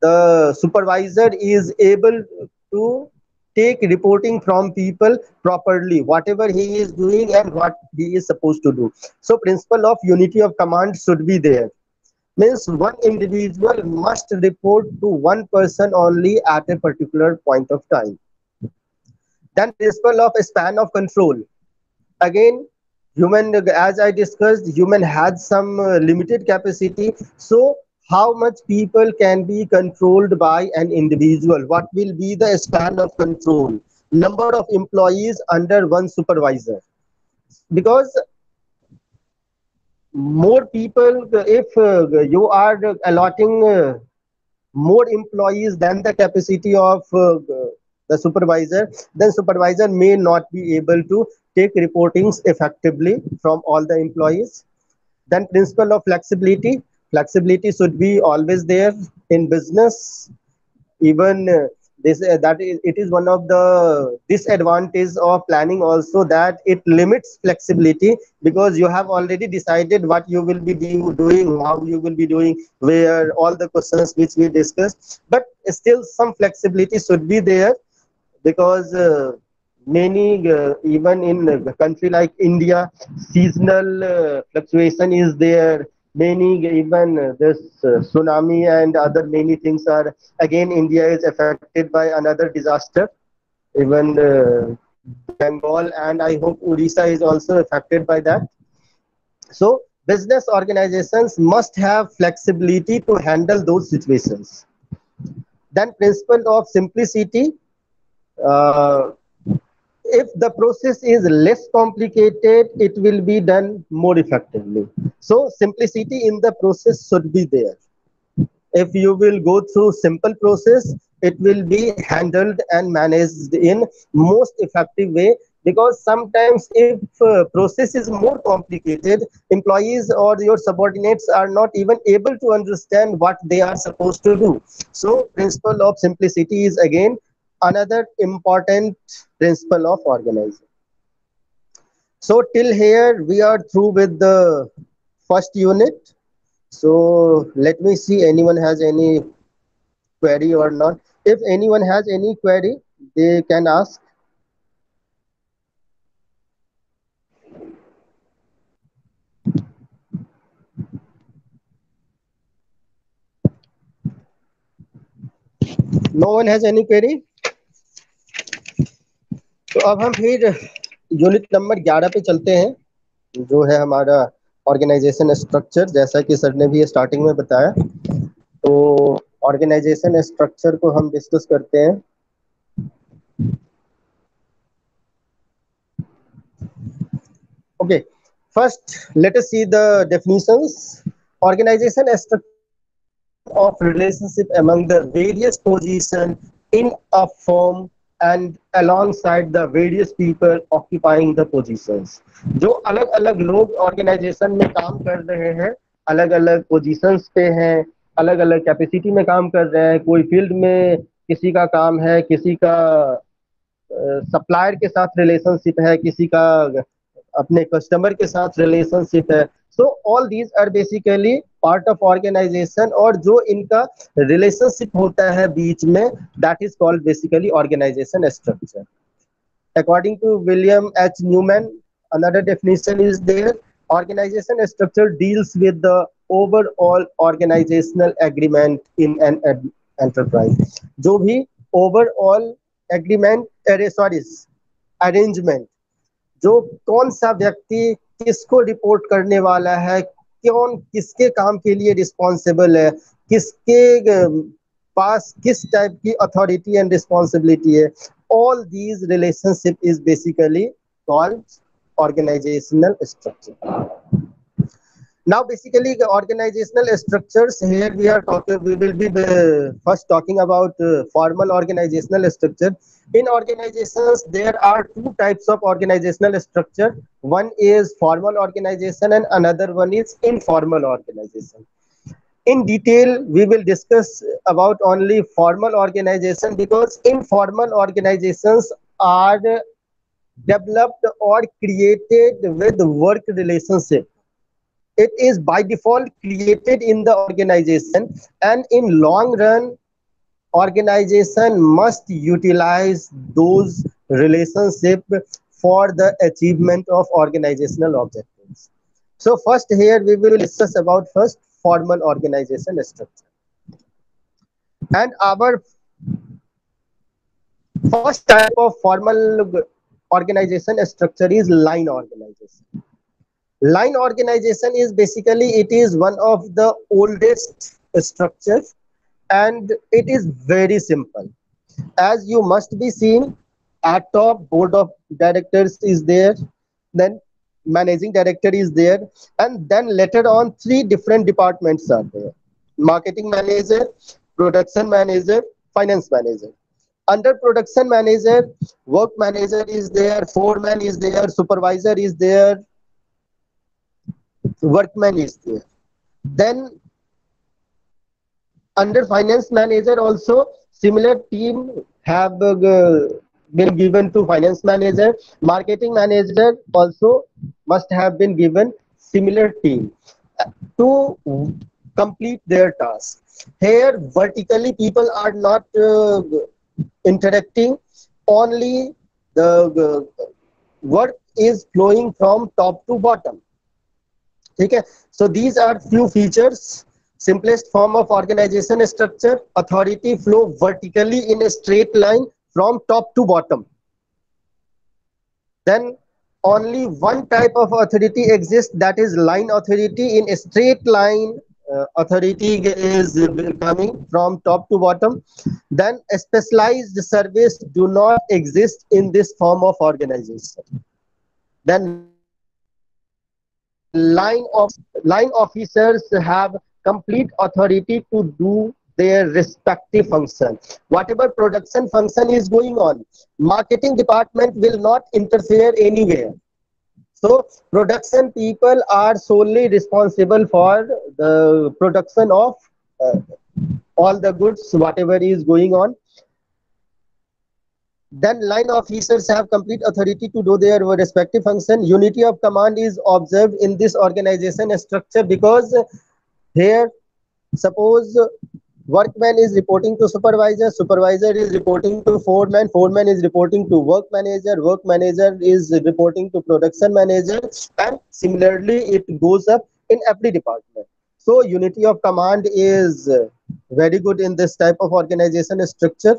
B: the supervisor is able to take reporting from people properly whatever he is doing and what he is supposed to do. So principle of unity of command should be there. Means one individual must report to one person only at a particular point of time then principle of span of control. Again, human, as I discussed, human has some uh, limited capacity. So how much people can be controlled by an individual? What will be the span of control? Number of employees under one supervisor. Because more people, if uh, you are allotting uh, more employees than the capacity of uh, the supervisor, then supervisor may not be able to take reportings effectively from all the employees. Then principle of flexibility. Flexibility should be always there in business. Even uh, this uh, that is it is one of the disadvantage of planning also that it limits flexibility because you have already decided what you will be doing how you will be doing where all the questions which we discussed but still some flexibility should be there because uh, many uh, even in a country like india seasonal uh, fluctuation is there. Many even uh, this uh, tsunami and other many things are again india is affected by another disaster. Even uh, bengal and i hope odisha is also affected by that. So business organizations must have flexibility to handle those situations. Then principle of simplicity if the process is less complicated, it will be done more effectively. So simplicity in the process should be there. If you will go through simple process, it will be handled and managed in most effective way because sometimes if uh, process is more complicated employees or your subordinates are not even able to understand what they are supposed to do so principle of simplicity is again another important principle of organizing. So till here we are through with the first unit. So let me see anyone has any query or not. If anyone has any query, they can ask. No one has any query? तो अब हम फिर unit number 11 पे चलते हैं, जो है हमारा ऑर्गेनाइजेशन स्ट्रक्चर जैसा कि सर ने भी स्टार्टिंग में बताया। तो ऑर्गेनाइजेशन स्ट्रक्चर को हम डिस्कस करते हैं। Okay first let us see the definitions organization structure of relationship among the various position in a form and alongside the various people occupying the positions. जो अलग अलग लोग ऑर्गेनाइजेशन में काम कर रहे हैं अलग अलग पोजीशंस पे हैं अलग अलग कैपेसिटी में काम कर रहे हैं, कोई फ़ील्ड में किसी का काम है, किसी का सप्लायर के साथ रिलेशनशिप है, किसी का अपने कस्टमर के साथ रिलेशनशिप है so all these are basically part of organization और जो इनका रिलेशनशिप होता है बीच में that is called basically organization structure according to William H Newman another definition is there organization structure deals with the overall organizational agreement in an enterprise जो भी overall agreement sorry arrangement जो कौन सा व्यक्ति किसको रिपोर्ट करने वाला है? कौन किसके काम के लिए रिस्पॉन्सिबल है? किसके पास किस टाइप की अथॉरिटी एंड रिस्पॉन्सिबिलिटी है? All these relationship is basically called organizational structure. Now basically the organizational structures here we are talking we will be first talking about uh, formal organizational structure. In organizations there are two types of organizational structure. One is formal organization and another one is informal organization. In detail we will discuss about only formal organization because informal organizations are developed or created with work relationship it is by default created in the organization and in long run organization must utilize those relationship for the achievement of organizational objectives. So first here we will discuss about first formal organization structure. And our first type of formal organization structure is line organization line organization is basically it is one of the oldest structures and it is very simple. As you must be seen at top board of directors is there then managing director is there and then later on three different departments are there. Marketing manager production manager finance manager. Under production manager work manager is there foreman is there supervisor is there workman is there. Then under finance manager also similar team have uh, been given to finance manager. Marketing manager also must have been given similar team to complete their task. Here vertically people are not uh, interacting. Only the work is flowing from top to bottom okay so these are few features. Simplest form of organization structure authority flow vertically in a straight line from top to bottom. Then only one type of authority exists that is line authority. In a straight line uh, authority is coming from top to bottom. Then specialized service do not exist in this form of organization. Then line of line officers have complete authority to do their respective function whatever production function is going on marketing department will not interfere anywhere so production people are solely responsible for the production of uh, all the goods, whatever is going on. Then line officers have complete authority to do their respective function. Unity of command is observed in this organization structure because here, suppose workman is reporting to supervisor supervisor is reporting to foreman foreman is reporting to work manager work manager is reporting to production manager and similarly it goes up in every department so unity of command is very good in this type of organization structure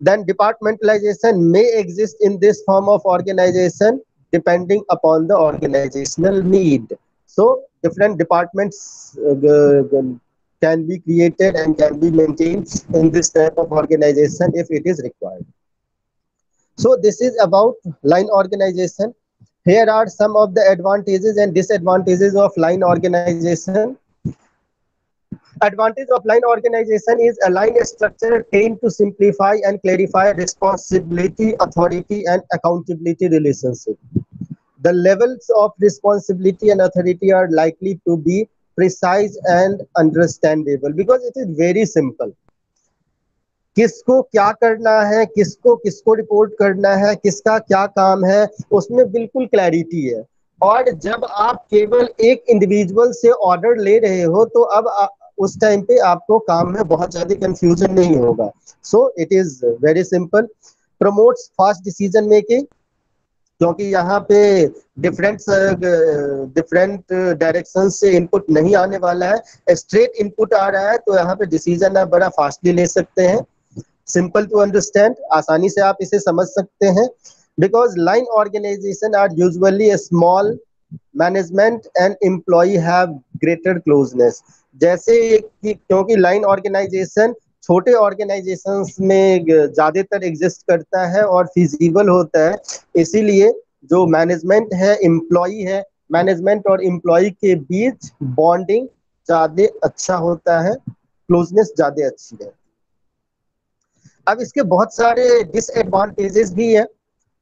B: then departmentalization may exist in this form of organization depending upon the organizational need so different departments uh, can be created and can be maintained in this type of organization if it is required. So this is about line organization. Here are some of the advantages and disadvantages of line organization. Advantage of line organization is a line structure tend to simplify and clarify responsibility, authority, and accountability relationship. The levels of responsibility and authority are likely to be precise and understandable because it is very simple किसको क्या करना है किसको किसको report करना है किसका क्या काम है उसमें बिल्कुल क्लैरिटी है और जब आप केवल एक इंडिविजुअल से ऑर्डर ले रहे हो तो अब उस टाइम पे आपको काम में बहुत ज़्यादा कंफ्यूजन नहीं होगा। So it is very simple promotes fast decision making क्योंकि यहाँ पे डिफरेंट डिफरेंट डायरेक्शन से इनपुट नहीं आने वाला है। स्ट्रेट इनपुट आ रहा है तो यहाँ पे डिसीज़न आप बड़ा फास्टली ले सकते हैं। सिंपल टू अंडरस्टैंड आसानी से आप इसे समझ सकते हैं। Because line organization are usually small management and employee have greater closeness जैसे क्योंकि लाइन ऑर्गेनाइजेशन, छोटे ऑर्गेनाइजेशन में ज़्यादातर एग्जिस्ट करता है और फिजिबल होता है। इसीलिए जो मैनेजमेंट है एम्प्लॉय है, मैनेजमेंट और एम्प्लॉय के बीच बॉन्डिंग ज़्यादा अच्छा होता है, क्लोजनेस ज़्यादा अच्छी है। अब इसके बहुत सारे डिसएडवांटेजेस भी है।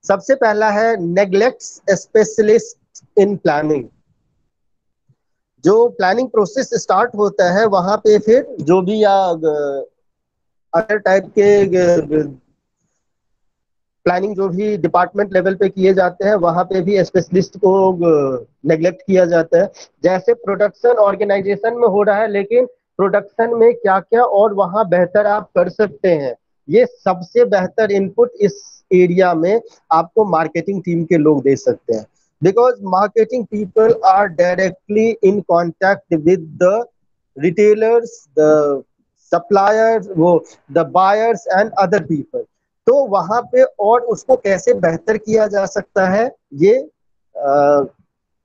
B: सबसे पहला है नेग्लेक्ट स्पेशलिस्ट इन प्लानिंग जो प्लानिंग प्रोसेस स्टार्ट होता है, वहाँ पे फिर जो भी या अदर टाइप के प्लानिंग जो भी डिपार्टमेंट लेवल पे किए जाते हैं, वहाँ पे भी स्पेशलिस्ट को नेग्लेक्ट किया जाता है। जैसे प्रोडक्शन ऑर्गेनाइजेशन में हो रहा है, लेकिन प्रोडक्शन में क्या क्या और वहाँ बेहतर आप कर सकते हैं। ये सबसे बेहतर इनपुट इस एरिया में आपको मार्केटिंग टीम के लोग दे सकते हैं। Because marketing people are directly in contact with the retailers the suppliers वो the buyers and other people तो वहाँ पे और उसको कैसे बेहतर किया जा सकता है, ये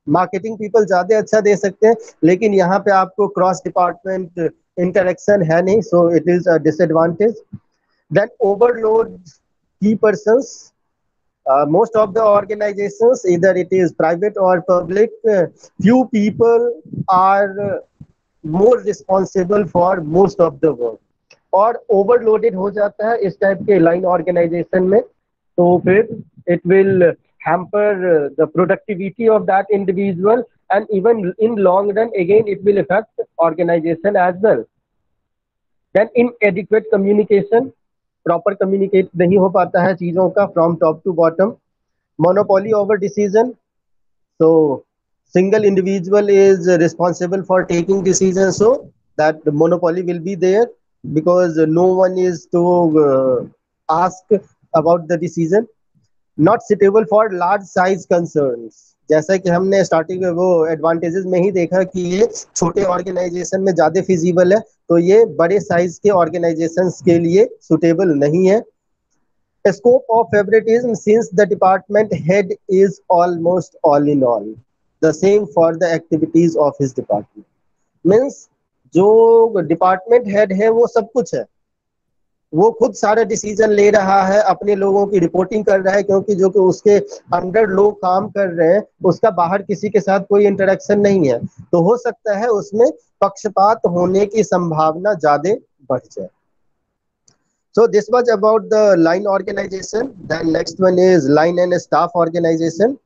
B: मार्केटिंग पीपल ज़्यादा अच्छा दे सकते हैं, लेकिन यहाँ पे आपको क्रॉस डिपार्टमेंट इंटरेक्शन है नहीं so it is a disadvantage then overload की person most of the organizations either it is private or public uh, few people are more responsible for most of the work और overloaded हो जाता है इस type के line organisation में तो फिर it will hamper uh, the productivity of that individual and even in long run again it will affect organization as well then inadequate communication proper communicate नहीं हो पाता है चीज़ों का from top to bottom monopoly over decision so single individual is responsible for taking decision so that monopoly will be there because no one is to ask about the decision not suitable for large size concern जैसा कि हमने starting में वो advantages में ही देखा कि ये छोटे ऑर्गेनाइजेशन में ज़्यादा फिजिबल है तो ये बड़े साइज़ के ऑर्गेनाइजेशन के लिए सुटेबल नहीं है। Scope of favouritism since the department head is almost all in all the same for the activities of his department means जो डिपार्टमेंट हेड है, वो सब कुछ है। वो खुद सारा डिसीज़न ले रहा है, अपने लोगों की रिपोर्टिंग कर रहा है, क्योंकि जो कि उसके अंडर लोग काम कर रहे हैं, उसका बाहर किसी के साथ कोई इंटरेक्शन नहीं है। तो हो सकता है उसमें पक्षपात होने की संभावना ज़्यादा बढ़ जाए। So this was about the line organization then next one is line and staff organization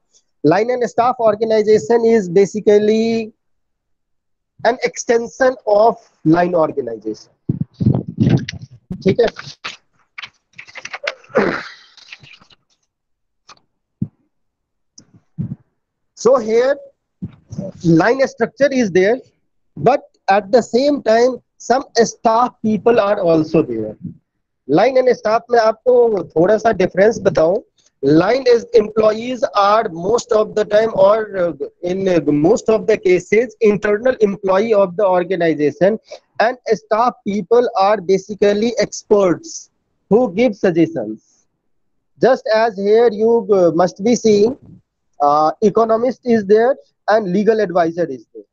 B: line and staff organization is basically an extension of line organization ठीक है। So here line structure is there but at the same time some staff people are also there line and staff में आपको थोड़ा सा difference बताऊँ। Line as employees are most of the time और in most of the cases internal employee of the organization and staff people are basically experts who give suggestions. Just as here you uh, must be seeing uh, economist is there and legal advisor is there.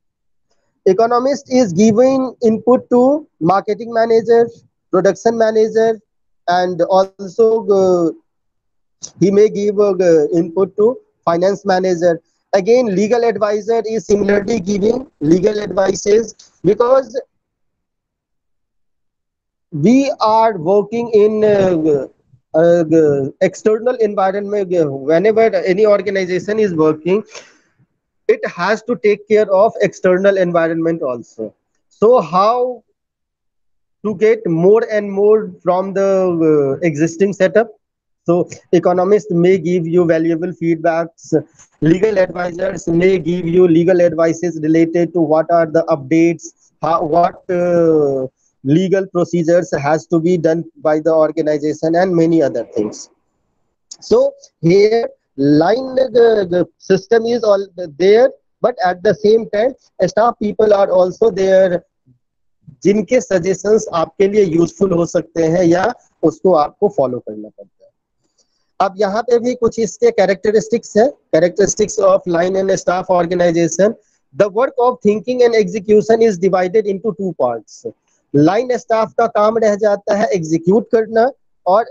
B: Economist is giving input to marketing manager production manager and also uh, he may give uh, input to finance manager. Again legal advisor is similarly giving legal advices because we are working in uh, uh, external environment whenever any organization is working it has to take care of external environment also so how to get more and more from the uh, existing setup So economists may give you valuable feedbacks. Legal advisors may give you legal advices related to what are the updates, how, what uh, legal procedures has to be done by the organization and many other things. So here line the, the system is all there, but at the same time staff people are also there जिनके suggestions आपके लिए useful हो सकते हैं या उसको आपको follow करना पड़ता है अब यहाँ पे भी कुछ इसके कैरेक्टरिस्टिक्स है characteristics of line and staff organization the work of thinking and execution is divided into two parts line staff का काम रह जाता है एग्जीक्यूट करना और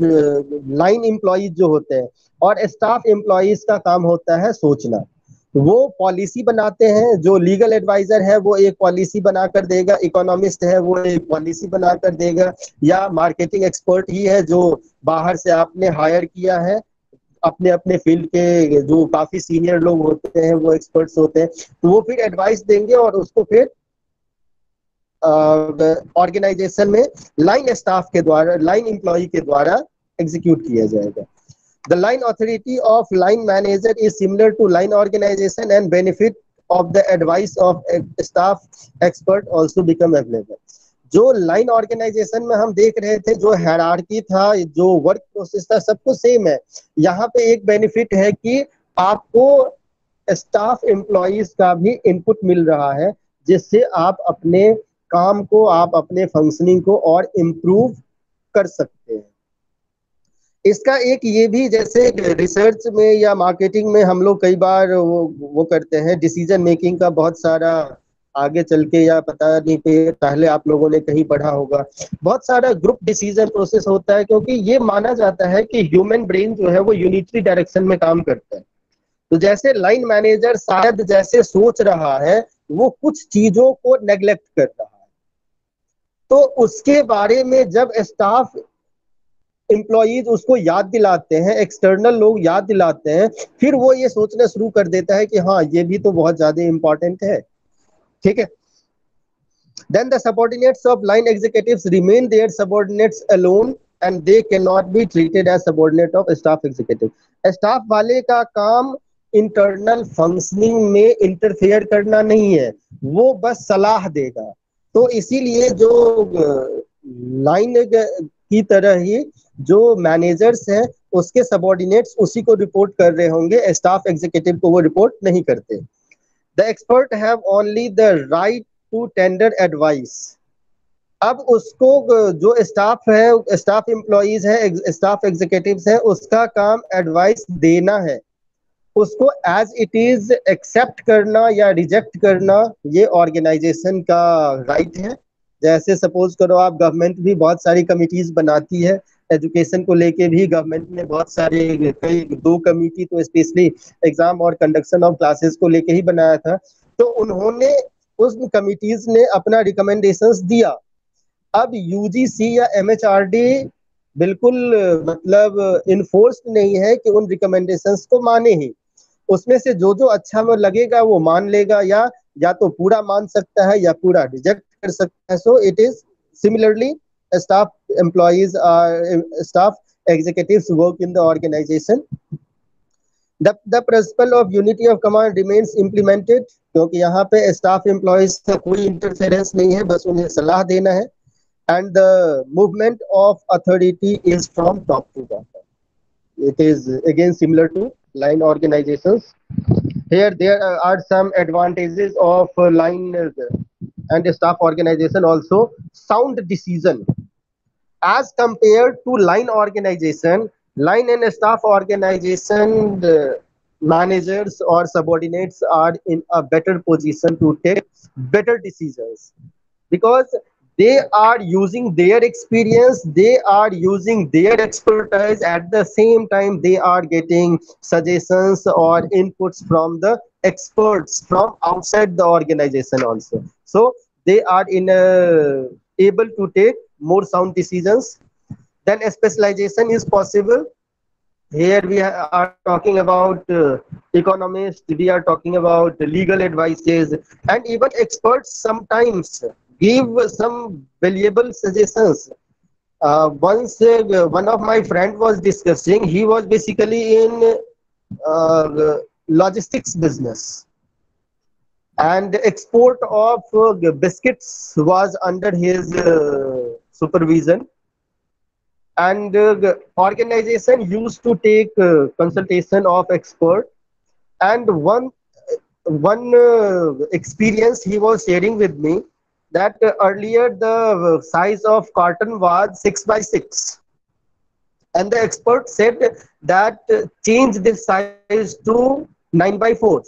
B: लाइन एम्प्लॉज जो होते हैं और स्टाफ एम्प्लॉज का काम होता है सोचना। वो पॉलिसी बनाते हैं, जो लीगल एडवाइजर है, वो एक पॉलिसी बनाकर देगा इकोनॉमिस्ट है, वो एक पॉलिसी बनाकर देगा, या मार्केटिंग एक्सपर्ट ही है जो बाहर से आपने हायर किया है, अपने अपने फ़ील्ड के जो काफ़ी सीनियर लोग होते हैं, वो एक्सपर्ट्स होते हैं तो वो फिर एडवाइस देंगे और उसको फिर ऑर्गेनाइजेशन में लाइन स्टाफ के द्वारा लाइन एम्प्लॉय के द्वारा एग्जीक्यूट किया जाएगा The line authority of line manager is similar to line organization and benefit of the advice of staff expert also become available. जो लाइन ऑर्गेनाइजेशन में हम देख रहे थे, जो हैरार्की था, जो वर्क प्रोसेस था, सब कुछ सेम है यहाँ पे एक बेनिफिट है कि आपको स्टाफ एम्प्लॉज का भी इनपुट मिल रहा है, जिससे आप अपने काम को, आप अपने फंक्शनिंग को और इम्प्रूव कर सकते हैं। इसका एक ये भी जैसे रिसर्च में या मार्केटिंग में हम लोग कई बार वो वो करते हैं। डिसीज़न मेकिंग का बहुत सारा आगे चल के या पता नहीं पे पहले आप लोगों ने कहीं पढ़ा होगा। बहुत सारा ग्रुप डिसीज़न प्रोसेस होता है क्योंकि ये माना जाता है कि ह्यूमन ब्रेन जो है वो यूनिटरी डायरेक्शन में काम करता है। तो जैसे लाइन मैनेजर शायद जैसे सोच रहा है, वो कुछ चीज़ों को नेग्लेक्ट कर रहा है तो उसके बारे में जब स्टाफ एम्प्लॉज उसको याद दिलाते हैं एक्सटर्नल लोग याद दिलाते हैं, फिर वो ये सोचना शुरू कर देता है कि हाँ ये भी तो बहुत ज़्यादा इंपॉर्टेंट है। ठीक है? Then the subordinates of line executive remain their subordinates alone and they can not be treated as subordinate of staff executive staff वाले का काम इंटरनल फंक्शनिंग में इंटरफेयर करना नहीं है। वो बस सलाह देगा। तो इसीलिए जो लाइन की तरह ही जो मैनेजर्स हैं, उसके सबॉर्डिनेट्स उसी को रिपोर्ट कर रहे होंगे स्टाफ एग्जीक्यूटिव को वो रिपोर्ट नहीं करते। The expert have only the right to tender advice अब उसको जो स्टाफ है स्टाफ एम्प्लॉज है स्टाफ एग्जीक्यूटिव है, उसका काम एडवाइस देना है। उसको एज इट इज़ एक्सेप्ट करना या रिजेक्ट करना, ये ऑर्गेनाइजेशन का राइट right है। जैसे सपोज़ करो आप गवर्नमेंट भी बहुत सारी कमिटीज बनाती है एजुकेशन को लेके भी गवर्नमेंट ने बहुत सारे, कई दो कमिटी तो स्पेशली एग्ज़ाम और कंडक्शन ऑफ़ क्लासेस को लेके ही बनाया था। तो उन्होंने उस कमिटीज ने अपना रिकमेंडेशंस दिया। अब यूजीसी या एमएचआरडी बिल्कुल मतलब इन्फोर्स नहीं है कि उन रिकमेंडेशंस को माने ही। उसमें से जो जो अच्छा वो लगेगा, वो मान लेगा या या तो पूरा मान सकता है या पूरा रिजेक्ट कर सकता है। So it is similarly staff employees staff executive work in the organization organization the principle of unity of command remains implemented क्योंकि यहाँ पे स्टाफ एम्प्लॉज का कोई इंटरफेरेंस नहीं है, बस उन्हें सलाह देना है। And the movement of authority is from top to top it is again similar to line organizations. Here there are some advantages of uh, line uh, and staff organization also. Sound decision. As compared to line organization line and staff organization managers or subordinates are in a better position to take better decisions. Because they are using their experience they are using their expertise. At the same time they are getting suggestions or inputs from the experts from outside the organization also. So they are in a, able to take more sound decisions. Then a specialization is possible. Here we are talking about uh, economists. We are talking about legal advices and even experts sometimes give some valuable suggestions. Uh, once uh, one of my friend was discussing he was basically in uh, logistics business. And export of uh, biscuits was under his uh, supervision. And uh, organization used to take consultation of expert. And one one experience he was sharing with me that uh, earlier the size of carton was 6 by 6 and the expert said that uh, change this size to 9 by 4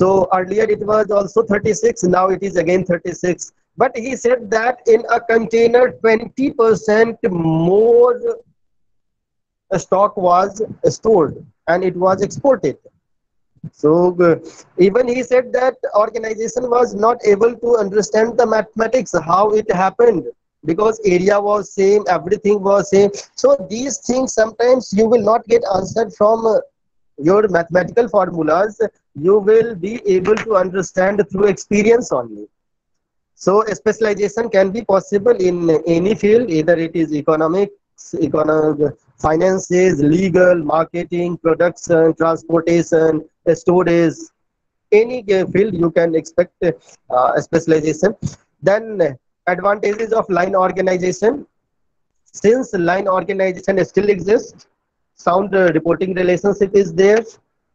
B: so earlier it was also 36 now it is again 36 but he said that in a container 20% more stock was stored and it was exported so uh, even he said that organization was not able to understand the mathematics, how it happened because area was same, everything was same. So these things sometimes you will not get answered from uh, your mathematical formulas. You will be able to understand through experience only. So specialization can be possible in any field, either it is economics, economic, finances, legal, marketing, production, transportation, storage, any field you can expect uh, specialization. Then advantages of line organization. Since line organization still exists, sound uh, reporting relationship is there.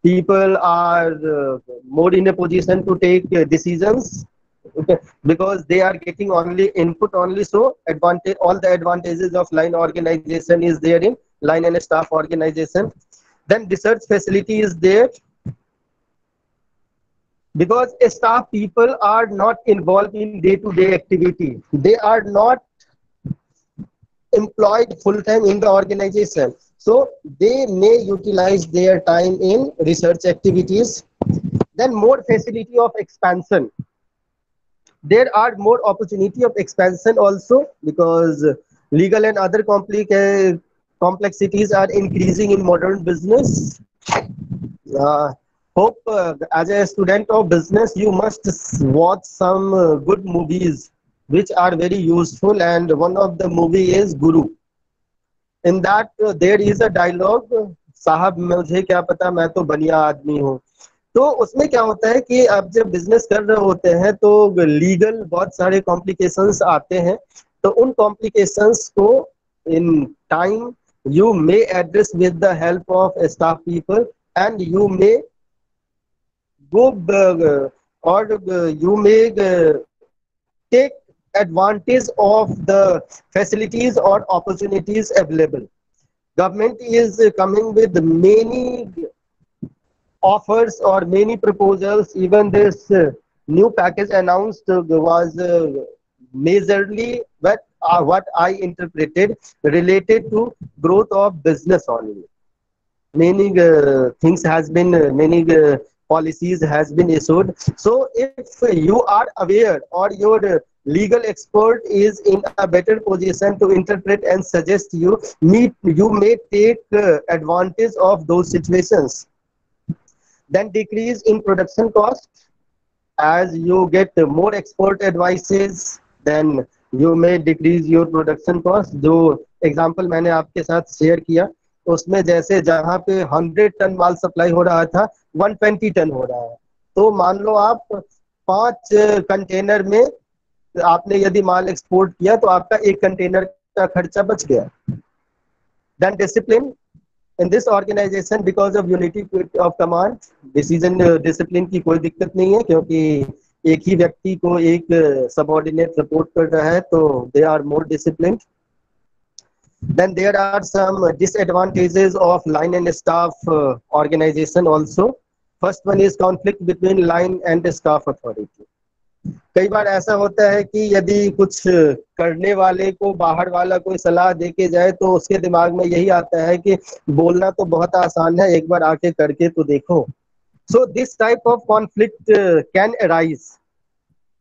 B: People are uh, more in a position to take uh, decisions because they are getting only input only so advantage all the advantages of line organization is there in line and staff organization. Then research facility is there. Because staff people are not involved in day-to-day activity. They are not employed full-time in the organization. So they may utilize their time in research activities. Then more facility of expansion there are more opportunity of expansion also because legal and other complex complexities are increasing in modern business uh, hope uh, as a student of business you must watch some uh, good movies which are very useful and one of the movie is guru in that uh, there is a dialogue साहब मुझे क्या पता मैं तो बनिया आदमी हूँ तो उसमें क्या होता है कि आप जब बिज़नेस कर रहे होते हैं तो लीगल बहुत सारे कॉम्प्लिकेशंस आते हैं। तो उन कॉम्प्लिकेशंस को in time you may address with the help of staff people and you may go और you may take advantage of the facilities और opportunities available. Government is coming with many offers or many proposals even this uh, new package announced uh, was uh, majorly what uh, what i interpreted related to growth of business only. Many uh, things has been uh, many policies has been issued. So if you are aware or your legal expert is in a better position to interpret and suggest you meet you may take advantage of those situations then decrease in production cost. As you get more expert advices, then you may decrease your production cost. जो example मैंने आपके साथ share किया, उसमें जैसे जहाँ पे 100 ton माल supply हो रहा था 120 टन हो रहा है। तो मान लो आप पाँच कंटेनर में आपने यदि माल एक्सपोर्ट किया तो आपका एक कंटेनर का खर्चा बच गया। Then discipline in this organization because of unity of command decision discipline की कोई दिक्कत नहीं है क्योंकि एक ही व्यक्ति को एक सबऑर्डिनेट रिपोर्ट कर रहा है तो they are more discipline then there are some disadvantages of line and staff uh, organization also first one is conflict between line and staff authority कई बार ऐसा होता है कि यदि कुछ करने वाले को बाहर वाला कोई सलाह दे के जाए तो उसके दिमाग में यही आता है कि बोलना तो बहुत आसान है एक बार आके करके तो देखो। So this type of conflict can arise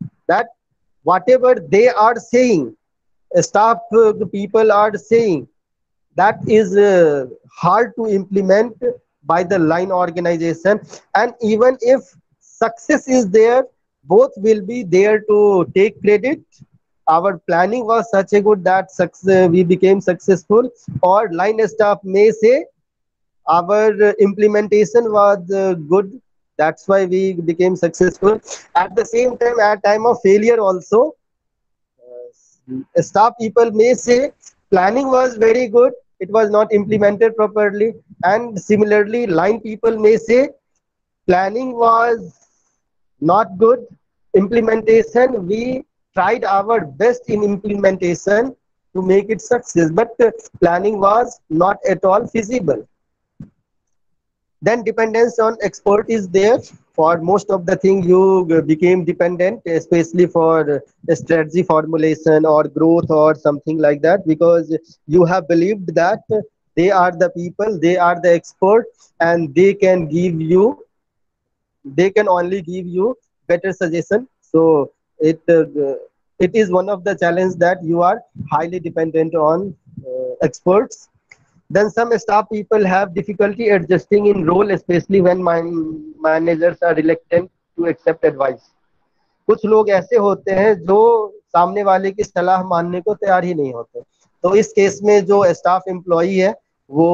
B: that whatever they are saying uh, people are saying that is uh, hard to implement by the line organization. And even if success is there both will be there to take credit. Our planning was such a good that success, we became successful. Or line staff may say our implementation was uh, good. That's why we became successful. At the same time at time of failure also uh, staff people may say planning was very good. It was not implemented properly. And similarly line people may say planning was not good implementation. We tried our best in implementation to make it success but uh, planning was not at all feasible. Then dependence on expert is there. For most of the thing you became dependent especially for strategy formulation or growth or something like that because you have believed that they are the people they are the expert and they can give you they can only give you better suggestion so it uh, it is one of the challenge that you are highly dependent on uh, experts then some staff people have difficulty adjusting in role especially when my managers are reluctant to accept advice कुछ लोग ऐसे होते हैं जो सामने वाले की सलाह मानने को तैयार ही नहीं होते तो इस केस में जो स्टाफ एम्प्लॉई है वो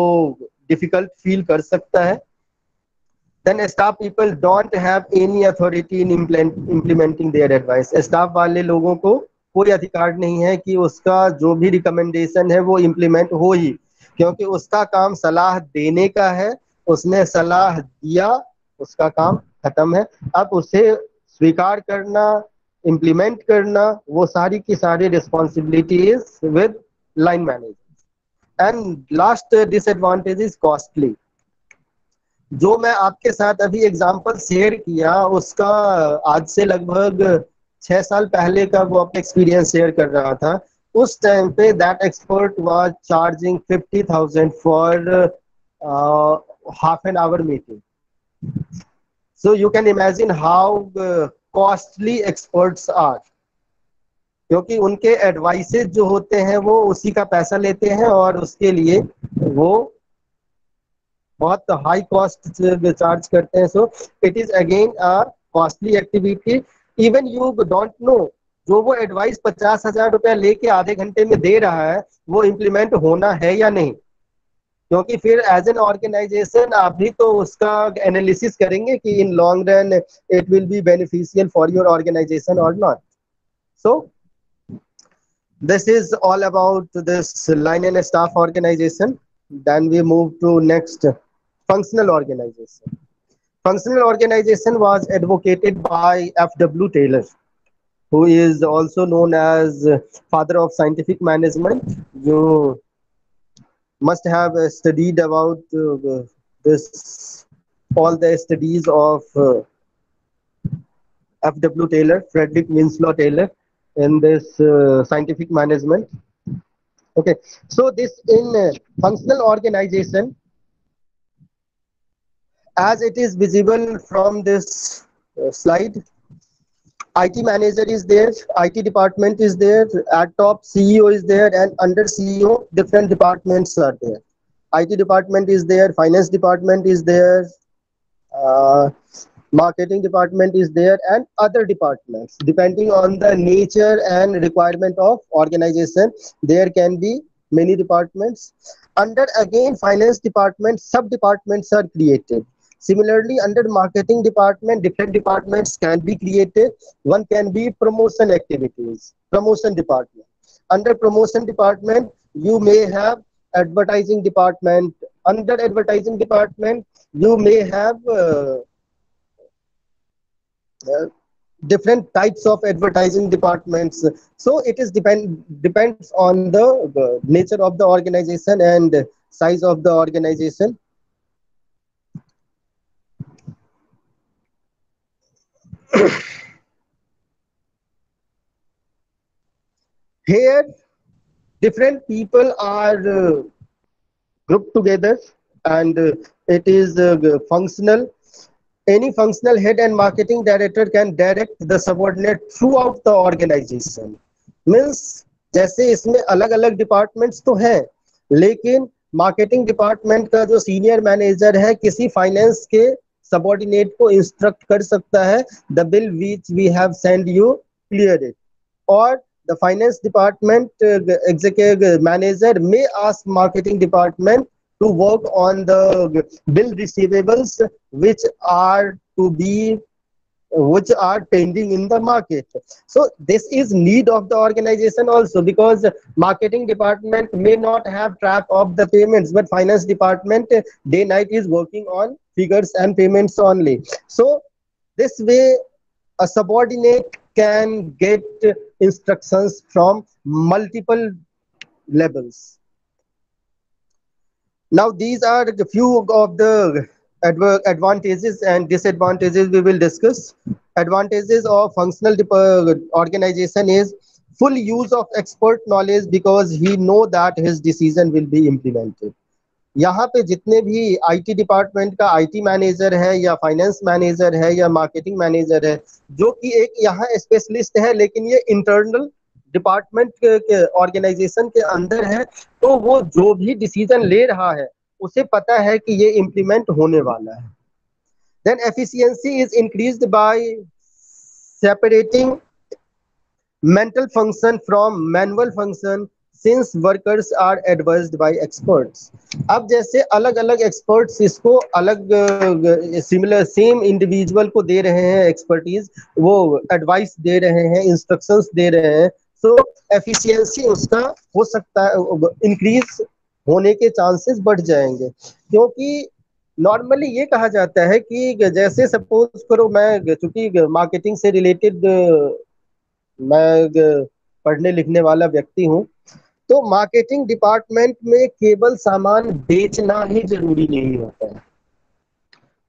B: डिफ़िकल्ट फील कर सकता है then staff people don't have any authority in implementing their advice. Staff वाले लोगों को कोई अधिकार नहीं है कि उसका जो भी रिकमेंडेशन है वो इम्प्लीमेंट हो ही। क्योंकि उसका काम सलाह देने का है, उसने सलाह दिया, उसका काम खत्म है। अब उसे स्वीकार करना इम्प्लीमेंट करना, वो सारी की सारी responsibility is with line manager and last disadvantage is costly जो मैं आपके साथ अभी एग्जांपल शेयर किया, उसका आज से लगभग छह साल पहले का वो अपना एक्सपीरियंस शेयर कर रहा था। उस टाइम पे that expert was charging fifty thousand for half an hour meeting so you can imagine how costly experts are क्योंकि उनके एडवाइसेस जो होते हैं, वो उसी का पैसा लेते हैं और उसके लिए वो बहुत हाई कॉस्ट चार्ज करते हैं। So it is again a costly activity even you don't know जो वो एडवाइस पचास हज़ार रुपया लेके आधे घंटे में दे रहा है, वो इम्प्लीमेंट होना है या नहीं? क्योंकि फिर एज एन ऑर्गेनाइजेशन आप भी तो उसका एनालिसिस करेंगे कि in long run it will be beneficial for your organization or not so this is all about this line and staff organization. Then we move to next. Functional organization functional organization was advocated by fw taylor who is also known as father of scientific management. You must have studied about uh, this, all the studies of uh, F.W. Taylor, Frederick Winslow Taylor in this uh, scientific management. Okay, so this in uh, functional organization, as it is visible from this uh, slide, IT manager is there, IT department is there, at top CEO is there, and under CEO, different departments are there. IT department is there, finance department is there, uh, marketing department is there, and other departments. Depending on the nature and requirement of organization, there can be many departments. Under again finance department, sub departments are created Similarly, under marketing department, different departments can be created. One can be promotion activities, promotion department. Under promotion department, you may have advertising department. Under advertising department, you may have uh, uh, different types of advertising departments. So it is depend depends on the, the nature of the organization and size of the organization. Here, different people are uh, grouped together and uh, it is uh, functional. Any functional head and marketing director can direct the subordinate throughout the organization. Means जैसे इसमें अलग अलग departments तो हैं लेकिन marketing department का जो senior manager है किसी फाइनेंस के सबॉर्डिनेट को इंस्ट्रक्ट कर सकता है। The bill which we have send you clear it और the finance department executive manager may ask marketing department to work on the bill receivables which are to be which are pending in the market. So this is need of the organization also because marketing department may not have track of the payments but finance department day night is working on figures and payments only. So this way a subordinate can get instructions from multiple levels. Now these are the few of the advantages and disadvantages we will discuss. Advantages of functional organization is full use of expert knowledge because he know that his decision will be implemented. यहाँ पे जितने भी IT department का IT manager है या finance manager है या marketing manager है जो कि एक यहाँ स्पेशलिस्ट है लेकिन ये इंटरनल डिपार्टमेंट के ऑर्गेनाइजेशन के अंदर है तो वो जो भी डिसीज़न ले रहा है उसे पता है कि ये इम्प्लीमेंट होने वाला है। Then efficiency is increased by separating mental function from manual function since workers are advised by experts अब जैसे अलग अलग एक्सपर्ट्स इसको अलग सिमिलर सेम इंडिविजुअल को दे रहे हैं एक्सपर्टीज वो एडवाइस दे रहे हैं इंस्ट्रक्शंस दे रहे हैं सो so, एफिशिएंसी उसका हो सकता है इंक्रीज होने के चांसेस बढ़ जाएँगे। क्योंकि नॉर्मली ये कहा जाता है कि जैसे सपोज़ करो मैं चूँकि मार्केटिंग से रिलेटेड मैं पढ़ने लिखने वाला व्यक्ति हूँ तो मार्केटिंग डिपार्टमेंट में केवल सामान बेचना ही ज़रूरी नहीं होता है।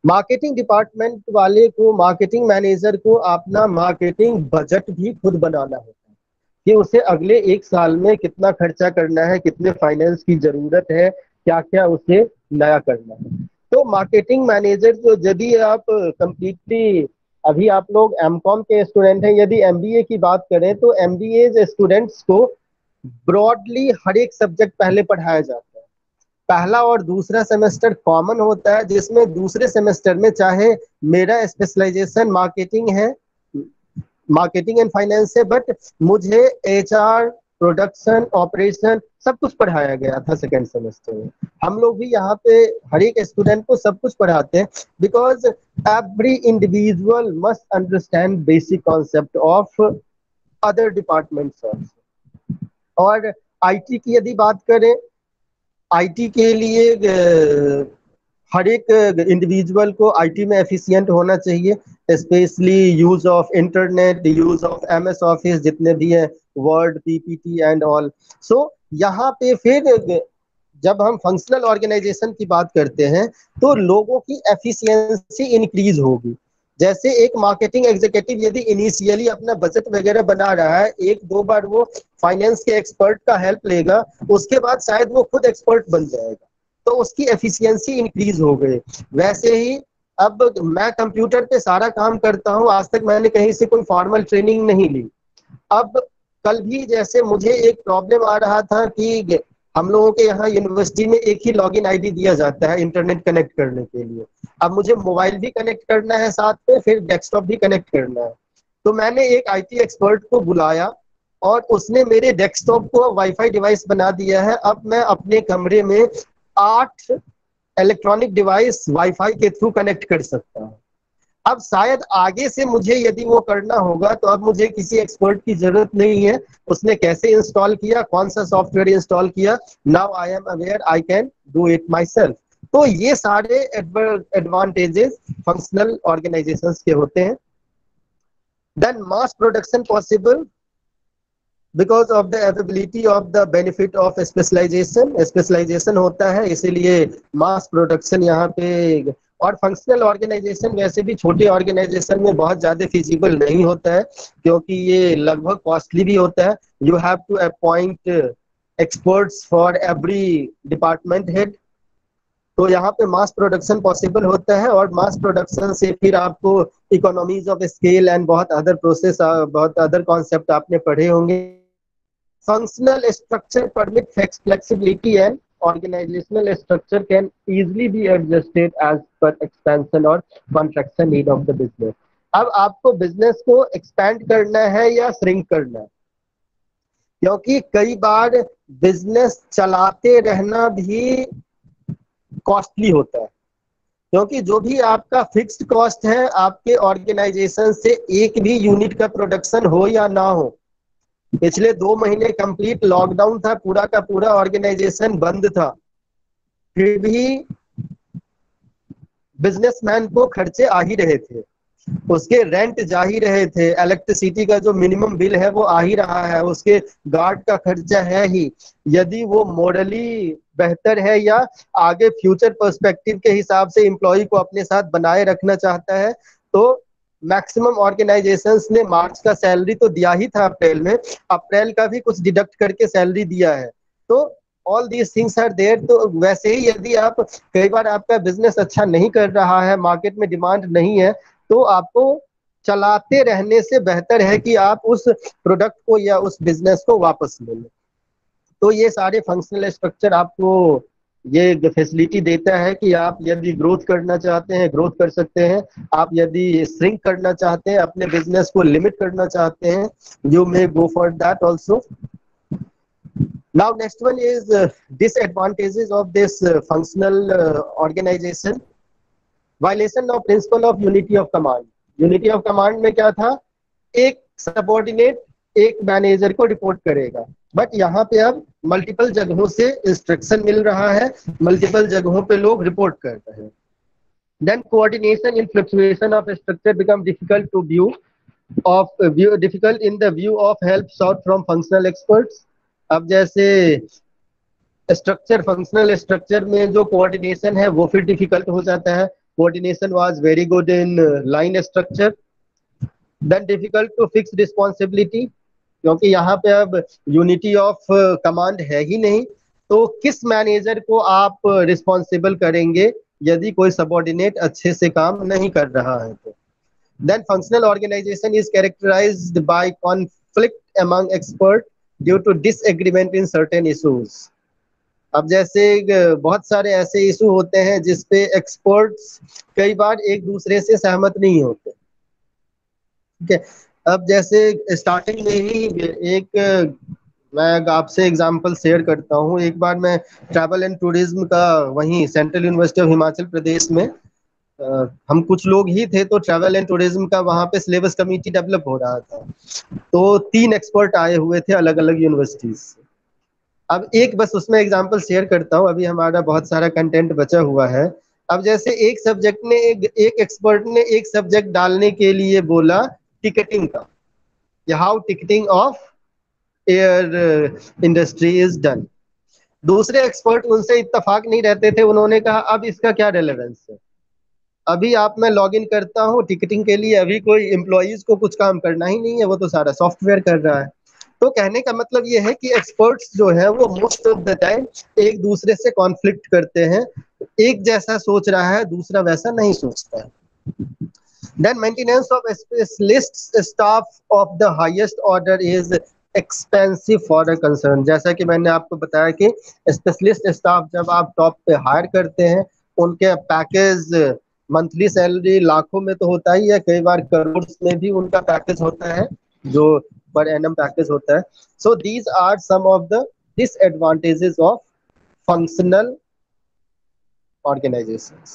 B: मार्केटिंग डिपार्टमेंट वाले को, मार्केटिंग मैनेजर को अपना मार्केटिंग बजट भी खुद बनाना है। कि उसे अगले एक साल में कितना खर्चा करना है, कितने फाइनेंस की ज़रूरत है क्या क्या उसे नया करना है। तो मार्केटिंग मैनेजर को यदि आप कंप्लीटली अभी आप लोग एम के स्टूडेंट हैं, यदि एमबीए की बात करें तो एम स्टूडेंट्स को ब्रॉडली हर एक सब्जेक्ट पहले पढ़ाया जाता है। पहला और दूसरा सेमेस्टर कॉमन होता है, जिसमें दूसरे सेमेस्टर में चाहे मेरा स्पेशलाइजेशन मार्केटिंग है मार्केटिंग एंड फाइनेंस है बट मुझे एच आर प्रोडक्शन ऑपरेशन सब कुछ पढ़ाया गया था सेकेंड सेमेस्टर में। हम लोग भी यहाँ पे हर एक स्टूडेंट को सब कुछ पढ़ाते हैं because every individual must understand basic concept of other department और आईटी की यदि बात करें आईटी के लिए हर एक इंडिविजुअल को आईटी में एफिशिएंट होना चाहिए specially use of internet use of M S office जितने भी हैं word PPT and all so यहाँ पे फिर जब हम फंक्शनल ऑर्गेनाइजेशन की बात करते हैं तो लोगों की एफिशिएंसी इंक्रीज होगी। जैसे एक मार्केटिंग एग्जीक्यूटिव यदि इनिशियली अपना बजट वगैरह बना रहा है, एक दो बार वो फाइनेंस के एक्सपर्ट का हेल्प लेगा, उसके बाद शायद वो खुद एक्सपर्ट बन जाएगा। तो उसकी एफिशिएंसी इंक्रीज हो गई। वैसे ही अब मैं कंप्यूटर पे सारा काम करता हूँ, आज तक मैंने कहीं से कोई फॉर्मल ट्रेनिंग नहीं ली। अब कल भी जैसे मुझे एक प्रॉब्लम आ रहा था कि हम लोगों के यहाँ यूनिवर्सिटी में एक ही लॉगिन आईडी दिया जाता है इंटरनेट कनेक्ट करने के लिए। अब मुझे मोबाइल भी कनेक्ट करना है साथ में, फिर डेस्कटॉप भी कनेक्ट करना है। तो मैंने एक आईटी एक्सपर्ट को बुलाया और उसने मेरे डेस्कटॉप को वाईफाई डिवाइस बना दिया है। अब मैं अपने कमरे में आठ इलेक्ट्रॉनिक डिवाइस वाईफाई के थ्रू कनेक्ट कर सकता हूँ। अब शायद आगे से मुझे यदि वो करना होगा तो अब मुझे किसी एक्सपर्ट की ज़रूरत नहीं है। उसने कैसे इंस्टॉल किया, कौन सा सॉफ्टवेयर इंस्टॉल किया now I am aware I can do it myself तो ये सारे एडवांटेजेस फंक्शनल ऑर्गेनाइजेशंस के होते हैं। Then mass production possible because of the availability of the benefit of specialization specialization होता है, इसीलिए मास प्रोडक्शन यहाँ पे और फंक्शनल ऑर्गेनाइजेशन वैसे भी छोटे ऑर्गेनाइजेशन में बहुत ज़्यादा फिजिबल नहीं होता है, क्योंकि ये लगभग कॉस्टली भी होता है। You have to appoint experts for every department head तो यहाँ पे मास प्रोडक्शन पॉसिबल होता है और मास प्रोडक्शन से फिर आपको इकोनॉमीज ऑफ़ स्केल एंड बहुत अदर प्रोसेस बहुत अदर कॉन्सेप्ट आपने पढ़े होंगे। Functional structure permit flexibility and organizational structure can easily be adjusted as per expansion or contraction need of the business. अब आपको बिज़नेस को एक्सपैंड करना है या श्रिंक करना है क्योंकि कई बार बिज़नेस चलाते रहना भी कॉस्टली होता है क्योंकि जो भी आपका फिक्स्ड कॉस्ट है आपके ऑर्गेनाइजेशन से एक भी यूनिट का प्रोडक्शन हो या ना हो पिछले दो महीने कंप्लीट लॉकडाउन था, पूरा का पूरा ऑर्गेनाइजेशन बंद था। फिर भी बिजनेसमैन को खर्चे आ ही रहे थे। उसके रेंट जा ही रहे थे। इलेक्ट्रिसिटी का जो मिनिमम बिल है, वो आ ही रहा है। उसके गार्ड का खर्चा है ही। यदि वो मॉडली बेहतर है या आगे फ्यूचर पर्सपेक्टिव के हिसाब से एम्प्लॉय को अपने साथ बनाए रखना चाहता है तो मैक्सिमम ऑर्गेनाइजेशन ने मार्च का सैलरी तो दिया ही था अप्रैल में अप्रैल का भी कुछ डिडक्ट करके सैलरी दिया है। तो all these things are there तो वैसे ही यदि आप कई बार आपका बिज़नेस अच्छा नहीं कर रहा है मार्केट में डिमांड नहीं है तो आपको चलाते रहने से बेहतर है कि आप उस प्रोडक्ट को या उस बिज़नेस को वापस ले लें। तो ये सारे फंक्शनल स्ट्रक्चर आपको ये फैसिलिटी देता है कि आप यदि ग्रोथ करना चाहते हैं ग्रोथ कर सकते हैं। आप यदि श्रिंक करना चाहते हैं अपने बिज़नेस को लिमिट करना चाहते हैं you may go for that also is uh, disadvantages of this uh, functional uh, organization. Violation of principle of unity of command unity of command में क्या था? एक सबॉर्डिनेट एक मैनेजर को रिपोर्ट करेगा। बट यहाँ पे अब मल्टीपल जगहों से इंस्ट्रक्शन मिल रहा है मल्टीपल जगहों पे लोग रिपोर्ट कर रहे हैं। Then coordination in fluctuation of structure become difficult to view of view difficult in the view of help sought from functional experts अब जैसे स्ट्रक्चर फंक्शनल स्ट्रक्चर में जो कोऑर्डिनेशन है, वो फिर डिफ़िकल्ट हो जाता है। Coordination was very good in line structure then difficult to fix responsibility क्योंकि यहाँ पे अब यूनिटी ऑफ़ कमांड है ही नहीं। तो किस मैनेजर को आप रिस्पॉन्सिबल करेंगे यदि कोई सबॉर्डिनेट अच्छे से काम नहीं कर रहा है तो? Then functional organization is characterized by conflict among expert due to disagreement in certain issues अब जैसे बहुत सारे ऐसे इशू होते हैं जिसपे एक्सपर्ट्स कई बार एक दूसरे से सहमत नहीं होते। ठीक है? अब जैसे स्टार्टिंग में ही एक मैं आपसे एग्जांपल शेयर करता हूँ। एक बार मैं ट्रैवल एंड टूरिज़्म का वहीं central university of Himachal Pradesh में आ, हम कुछ लोग ही थे तो ट्रैवल एंड टूरिज़्म का वहाँ पे सिलेबस कमेटी डेवलप हो रहा था। तो तीन एक्सपर्ट आए हुए थे अलग अलग यूनिवर्सिटीज अब एक बस उसमें एग्ज़ाम्पल शेयर करता हूँ। अभी हमारा बहुत सारा कंटेंट बचा हुआ है। अब जैसे एक सब्जेक्ट ने एक एक्सपर्ट ने एक सब्जेक्ट डालने के लिए बोला टिकटिंग का how ticketing of air industry is done दूसरे एक्सपर्ट उनसे इत्तेफाक नहीं रहते थे, उन्होंने कहा, अब इसका क्या रेलेवेंस है? अभी आप, मैं लॉग करता हूँ टिकटिंग के लिए अभी कोई एम्प्लॉयज़ को कुछ काम करना ही नहीं है, वो तो सारा सॉफ्टवेयर कर रहा है। तो कहने का मतलब ये है कि एक्सपर्ट्स जो है, वो मोस्ट ऑफ़ द टाइम एक दूसरे से कॉन्फ्लिक्ट करते हैं। एक जैसा सोच रहा है, दूसरा वैसा नहीं सोचता है। Then maintenance of specialist staff of the highest order is for a concern. जैसा कि मैंने आपको बताया कि स्पेशलिस्ट स्टाफ जब आप टॉप पे हायर करते हैं, उनके पैकेज मंथली सैलरी लाखों में तो होता ही है, कई बार करोड़ में भी उनका पैकेज होता है, जो पर एनम पैकेज होता है। So these are some of the disadvantages of functional organizations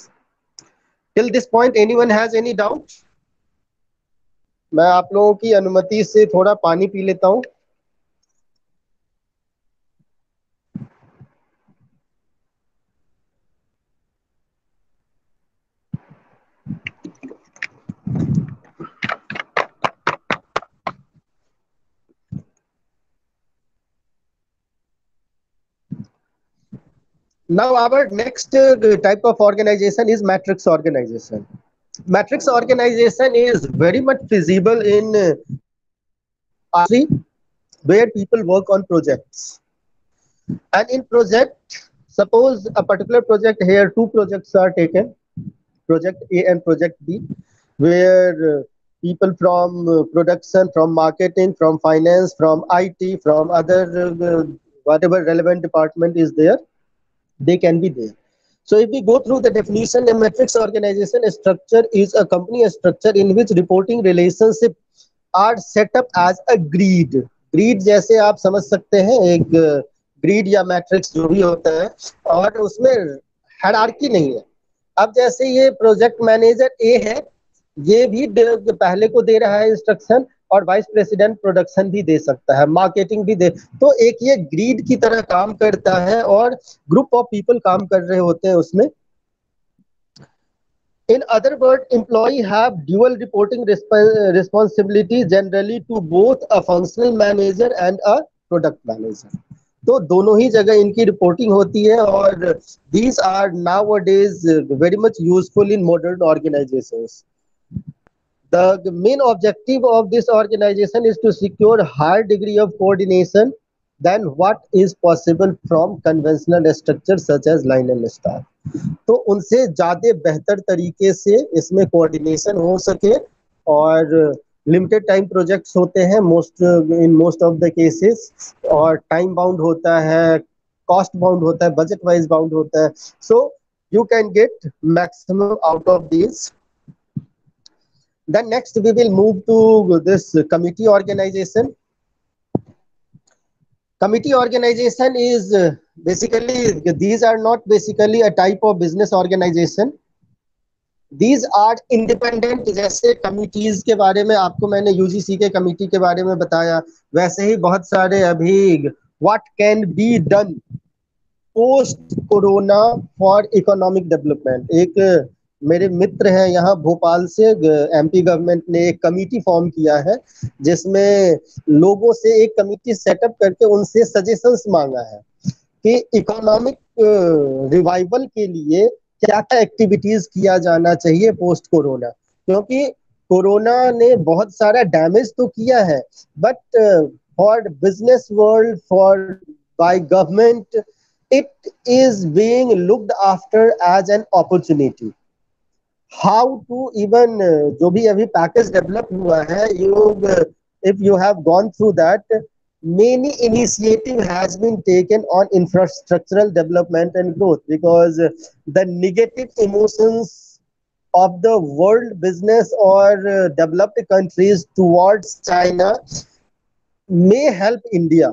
B: till this point anyone has any doubt मैं आप लोगों की अनुमति से थोड़ा पानी पी लेता हूँ। Now our next uh, type of organization is matrix organization. Matrix organization is very much feasible in uh, where people work on projects. And in project suppose a particular project here two projects are taken. Project a and project b where uh, people from uh, production from marketing from finance from it from other uh, whatever relevant department is there they can be there. So if we go through the definition, a matrix organization a structure is a company a structure in which reporting relationship are set up as agreed. ग्रीड जैसे आप समझ सकते हैं एक grid या matrix जो भी होता है और उसमें हेडार्की नहीं है अब जैसे ये प्रोजेक्ट मैनेजर ए है ये भी पहले को दे रहा है इंस्ट्रक्शन और वाइस प्रेसिडेंट प्रोडक्शन भी दे सकता है मार्केटिंग भी दे। तो एक ये ग्रीड की तरह काम करता है और ग्रुप ऑफ़ पीपल काम कर रहे होते हैं उसमें। In other words, employee dual reporting resp responsibility generally to both a functional manager and a product manager. तो दोनों ही जगह इनकी रिपोर्टिंग होती है और these are nowadays very much useful in modern organizations The main objective of this organization is to secure higher degree of coordination than what is possible from conventional structures such as line and staff. तो उनसे ज़्यादा बेहतर तरीके से इसमें coordination हो सके और लिमिटेड टाइम प्रोजेक्ट्स होते हैं most in most of the cases और टाइम बाउंड होता है कॉस्ट बाउंड होता है बजट वाइज बाउंड होता है so you can get maximum out of this Then next we will move to this committee organization. Committee organization is uh, basically, these are not basically a type of business organization. These are independent जैसे committees के बारे में आपको मैंने UGC के committee के बारे में बताया वैसे ही बहुत सारे अभी what can be done post corona for economic development एक मेरे मित्र हैं यहाँ भोपाल से एमपी गवर्नमेंट ने एक कमेटी फॉर्म किया है, जिसमें लोगों से एक कमेटी सेटअप करके उनसे सजेशंस मांगा है कि इकोनॉमिक रिवाइवल के लिए क्या क्या एक्टिविटीज़ किया जाना चाहिए पोस्ट कोरोना क्योंकि कोरोना ने बहुत सारा डैमेज तो किया है but for business world for by government it is being looked after as an opportunity how to even uh, जो भी अभी पैकेज डेवलप हुआ है you if you have gone through that many initiative has been taken on infrastructural development and growth because the negative emotions of the world business or uh, developed countries towards china may help india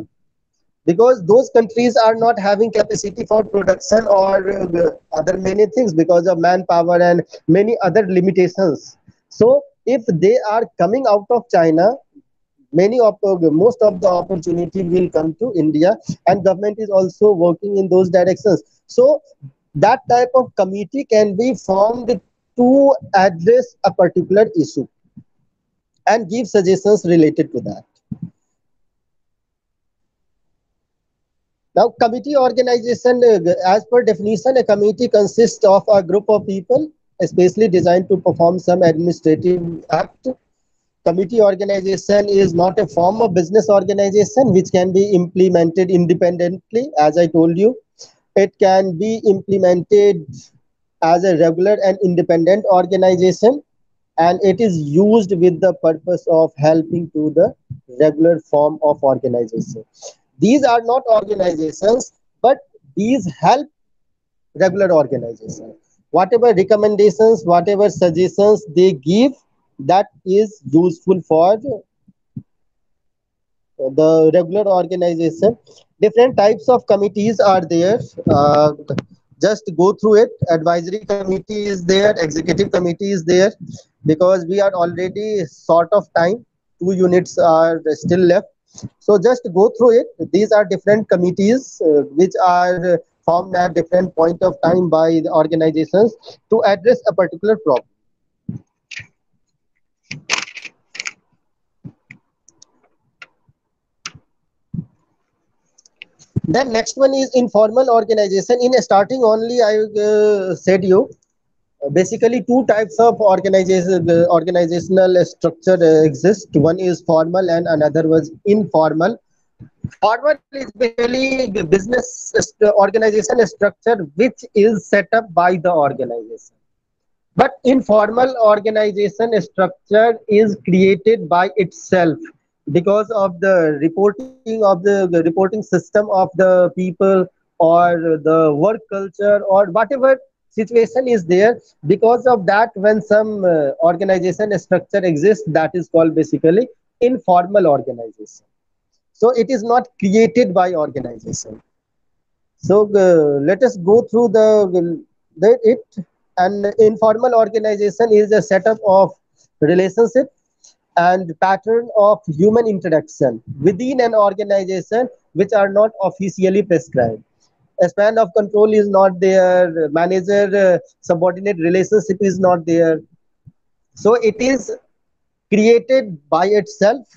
B: because those countries are not having capacity for production or uh, other many things because of manpower and many other limitations. So if they are coming out of china many of the most of the opportunity will come to india and government is also working in those directions. So that type of committee can be formed to address a particular issue and give suggestions related to that Now, committee organization, uh, as per definition, a committee consists of a group of people, especially designed to perform some administrative act. Committee organization is not a form of business organization which can be implemented independently, as I told you. It can be implemented as a regular and independent organization and it is used with the purpose of helping to the regular form of organization these are not organizations but these help regular organizations. Whatever recommendations whatever suggestions they give that is useful for the regular organization. Different types of committees are there. Uh, just go through it. Advisory committee is there. Executive committee is there. Because we are already short of time. Two units are still left so just go through it. These are different committees uh, which are formed at different point of time by the organizations to address a particular problem. Then next one is informal organization. In starting only, I uh, said you basically two types of organization uh, organizational structure exist. One is formal and another was informal. Formal is basically business organization structure which is set up by the organization. But informal organization structure is created by itself because of the reporting of the, the reporting system of the people or the work culture or whatever situation is there. Because of that when some uh, organization structure exists that is called basically informal organization. So it is not created by organization. So uh, let us go through the, the it. An informal organization is a setup of relationship and pattern of human interaction within an organization which are not officially prescribed span of control is not there. Manager uh, subordinate relationship is not there. So it is created by itself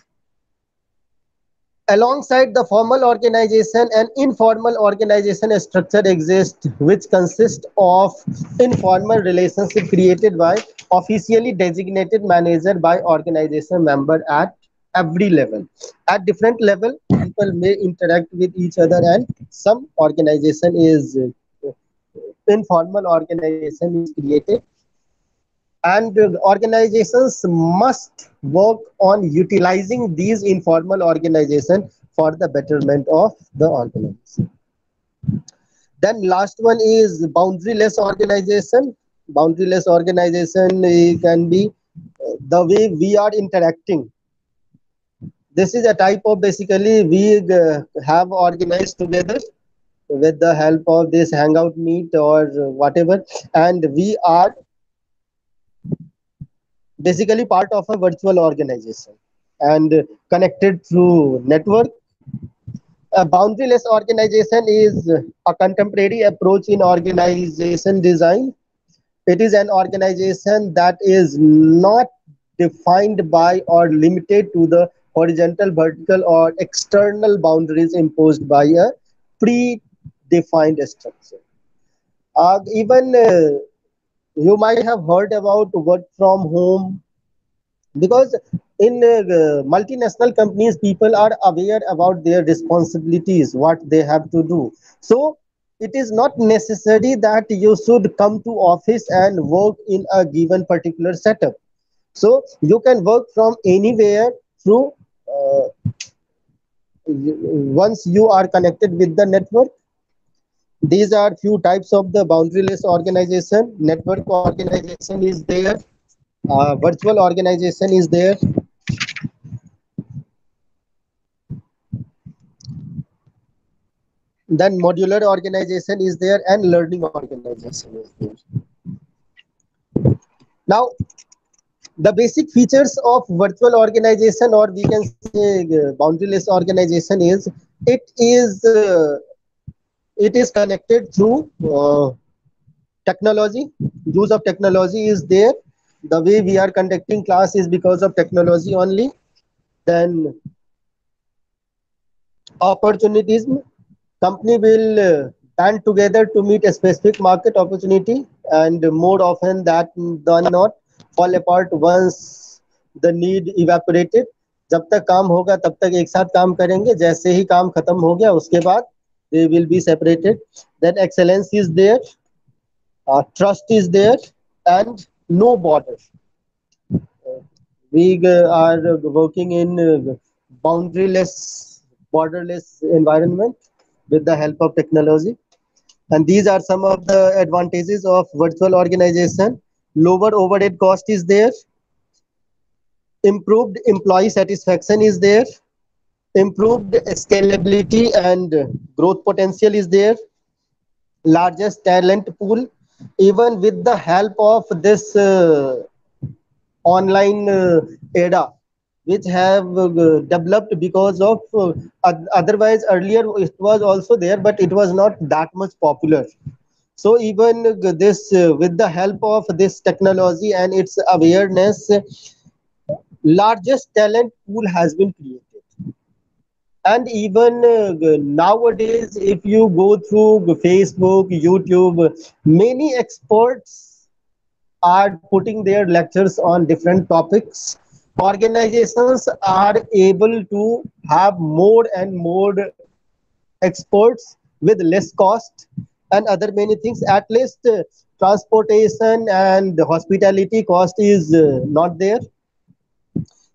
B: alongside the formal organization an informal organization structure exists which consists of informal relationship created by officially designated manager by organization member at every level. At different level people may interact with each other and some organization is uh, informal organization is created. And organizations must work on utilizing these informal organization for the betterment of the organization. Then last one is boundaryless organization. Boundaryless organization can be uh, the way we are interacting this is a type of basically we uh, have organized together with the help of this hangout meet or whatever. And we are basically part of a virtual organization and connected through network. A boundaryless organization is a contemporary approach in organization design. It is an organization that is not defined by or limited to the horizontal vertical or external boundaries imposed by a predefined structure. Uh, even uh, you might have heard about work from home because in uh, multinational companies people are aware about their responsibilities what they have to do. So it is not necessary that you should come to office and work in a given particular setup. So you can work from anywhere through once you are connected with the network these are few types of the boundaryless organization. Network organization is there. Uh, virtual organization is there. Then modular organization is there and learning organization is there. Now the basic features of virtual organization or we can say uh, boundaryless organization is it is uh, it is connected through uh, technology. Use of technology is there. The way we are conducting class is because of technology only. Then opportunities company will uh, band together to meet a specific market opportunity and more often that than not fall apart once the need evaporated जब तक काम होगा तब तक एक साथ काम करेंगे जैसे ही काम खत्म हो गया उसके बाद they will be separated then excellence is there uh, trust is there and no border we uh, are working in uh, boundaryless borderless environment with the help of technology and these are some of the advantages of virtual organization lower overhead cost is there improved employee satisfaction is there improved scalability and growth potential is there largest talent pool. Even with the help of this uh, online uh, which have uh, developed because of uh, otherwise earlier it was also there but it was not that much popular so even this uh, with the help of this technology and its awareness largest talent pool has been created. And even uh, nowadays if you go through facebook youtube many experts are putting their lectures on different topics. Organizations are able to have more and more experts with less cost and other many things. At least uh, transportation and hospitality cost is uh, not there.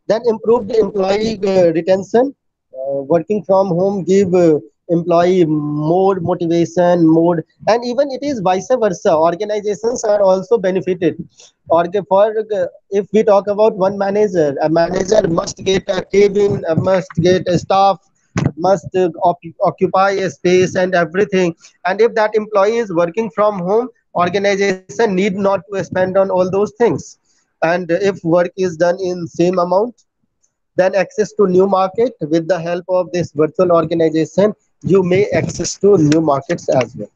B: Then improved employee uh, retention. Uh, working from home give uh, employee more motivation more and even it is vice versa. Organizations are also benefited. Or for uh, if we talk about one manager a manager must get a cabin must get a staff must uh, op- occupy a space and everything. And if that employee is working from home organization need not to spend on all those things. And if work is done in same amount then access to new market with the help of this virtual organization you may access to new markets as well.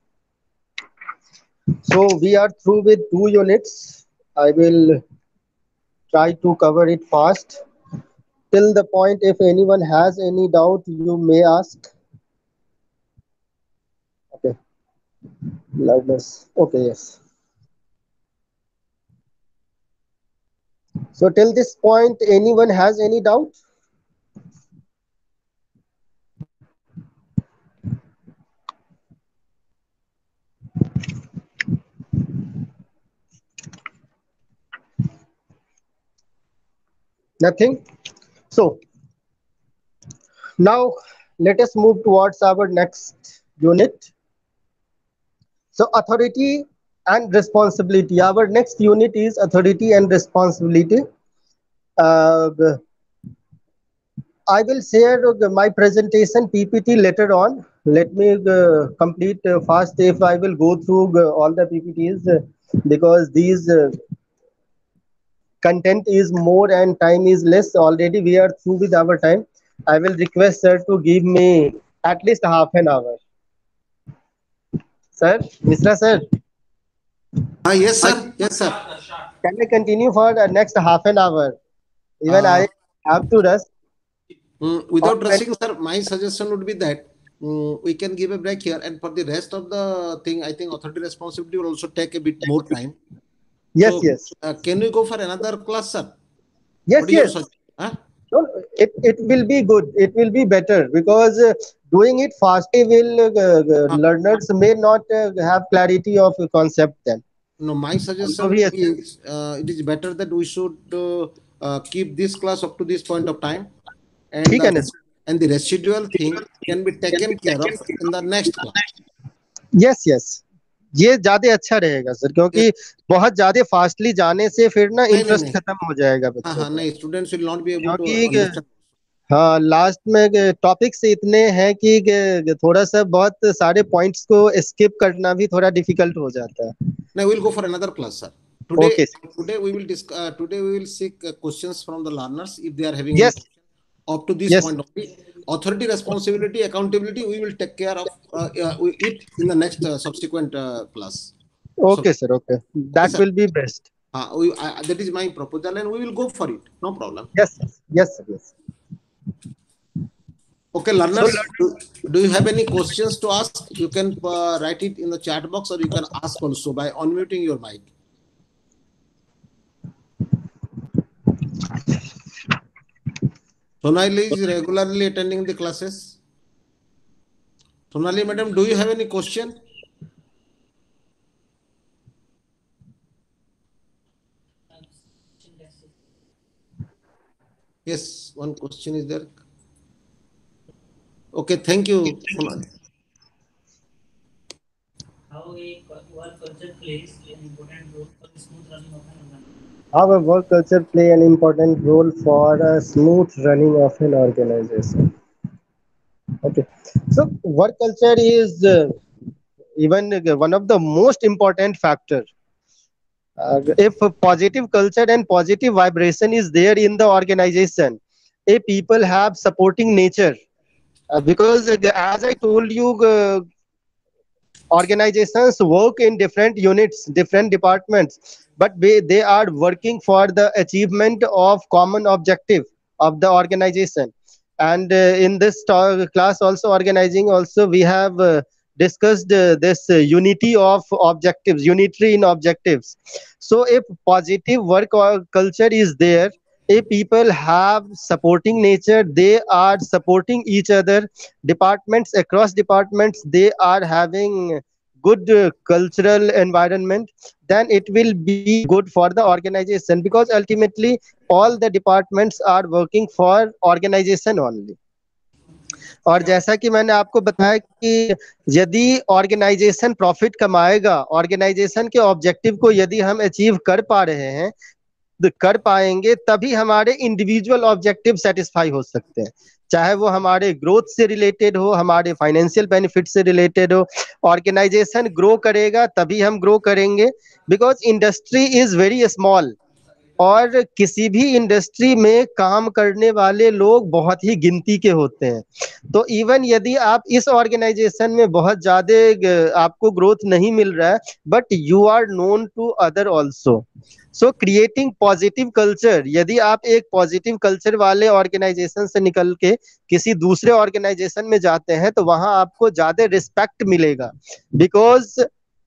B: So we are through with two units. I will try to cover it fast till the point if anyone has any doubt you may ask. Okay. Loudness. Okay yes. So till this point anyone has any doubt? Nothing so now let us move towards our next unit. So authority and responsibility. Our next unit is authority and responsibility. Uh, i will share my presentation ppt later on. Let me uh, complete uh, fast if i will go through uh, all the ppts uh, because these uh, content is more and time is less. Already we are through with our time. I will request sir to give me at least half an hour. Sir mr. sir.
A: Ah, yes, sir. Yes, sir.
B: can i continue for the next half an hour? Even
A: Uh,
B: i have to rush.
A: Mm, without rushing, sir, my suggestion would be that mm, we can give a break here, and for the rest of the thing, I think authority responsibility will also take a bit more time.
B: Yes,
A: so,
B: yes.
A: Uh, can we go for another class, sir?
B: Yes, yes.
A: Huh?
B: No, it, it will be good. It will be better because uh, doing it fastly will uh,
A: ah.
B: learners may not uh, have clarity of the concept then.
A: No, my suggestion
B: yes.
A: is uh, it is better that we should uh, keep this class up to this point of time. And, the, and the residual thing can be taken care of in the next class.
B: Yes, yes. ये ज़्यादा अच्छा रहेगा sir क्योंकि बहुत ज़्यादा fastly जाने से फिर ना इंटरेस्ट खत्म हो जाएगा बच्चों
A: हाँ, नहीं स्टूडेंट्स विल नॉट बी
B: क्योंकि हाँ लास्ट में टॉपिक्स इतने हैं कि थोड़ा सा बहुत सारे पॉइंट्स को स्किप करना भी थोड़ा डिफ़िकल्ट हो जाता है।
A: authority responsibility, accountability, we will take care of uh, uh it in the next uh, subsequent uh, class.
B: Okay, so, sir. Okay,
A: that
B: will be best.
A: Uh, we, that is my proposal, and we will go for it. No problem.
B: Yes. Yes. Yes.
A: Okay, learners, do, do, you have any questions to ask? You can uh, write it in the chat box or you can ask also by unmuting your mic. Sonali is regularly attending the classes. Sonali, madam, do you have any question? Yes, one question is there. Okay, thank you. Sonali.
C: how a co- work culture plays an important role for the smooth running of an organization.
B: How a work culture play an important role for a smooth running of an organization? Okay, so work culture is uh, even uh, one of the most important factor. Uh, if positive culture and positive vibration is there in the organization, a people have supporting nature. Uh, because uh, as I told you, uh, organizations work in different units different departments but they, are working for the achievement of common objective of the organization. And uh, in this class also organizing also we have uh, discussed uh, this unity of objectives unitary in objectives. So if positive work or culture is there if people have supporting nature they are supporting each other. Departments across departments they are having good uh, cultural environment then it will be good for the organization because ultimately all the departments are working for organization only और जैसा कि मैंने आपको बताया कि यदि organisation profit कमाएगा organisation के ऑब्जेक्टिव को यदि हम अचीव कर पा रहे हैं कर पाएँगे तभी हमारे इंडिविजुअल ऑब्जेक्टिव सेटिस्फाई हो सकते हैं चाहे वो हमारे ग्रोथ से रिलेटेड हो, हमारे फाइनेंशियल बेनिफिट से रिलेटेड हो ऑर्गेनाइजेशन ग्रो करेगा, तभी हम ग्रो करेंगे because industry is very small और किसी भी इंडस्ट्री में काम करने वाले लोग बहुत ही गिनती के होते हैं। तो इवन यदि आप इस ऑर्गेनाइजेशन में बहुत ज़्यादा आपको ग्रोथ नहीं मिल रहा है but you are known to other also so creating positive culture यदि आप एक पॉजिटिव कल्चर वाले ऑर्गेनाइजेशन से निकल के किसी दूसरे ऑर्गेनाइजेशन में जाते हैं तो वहाँ आपको ज़्यादा रिस्पेक्ट मिलेगा। Because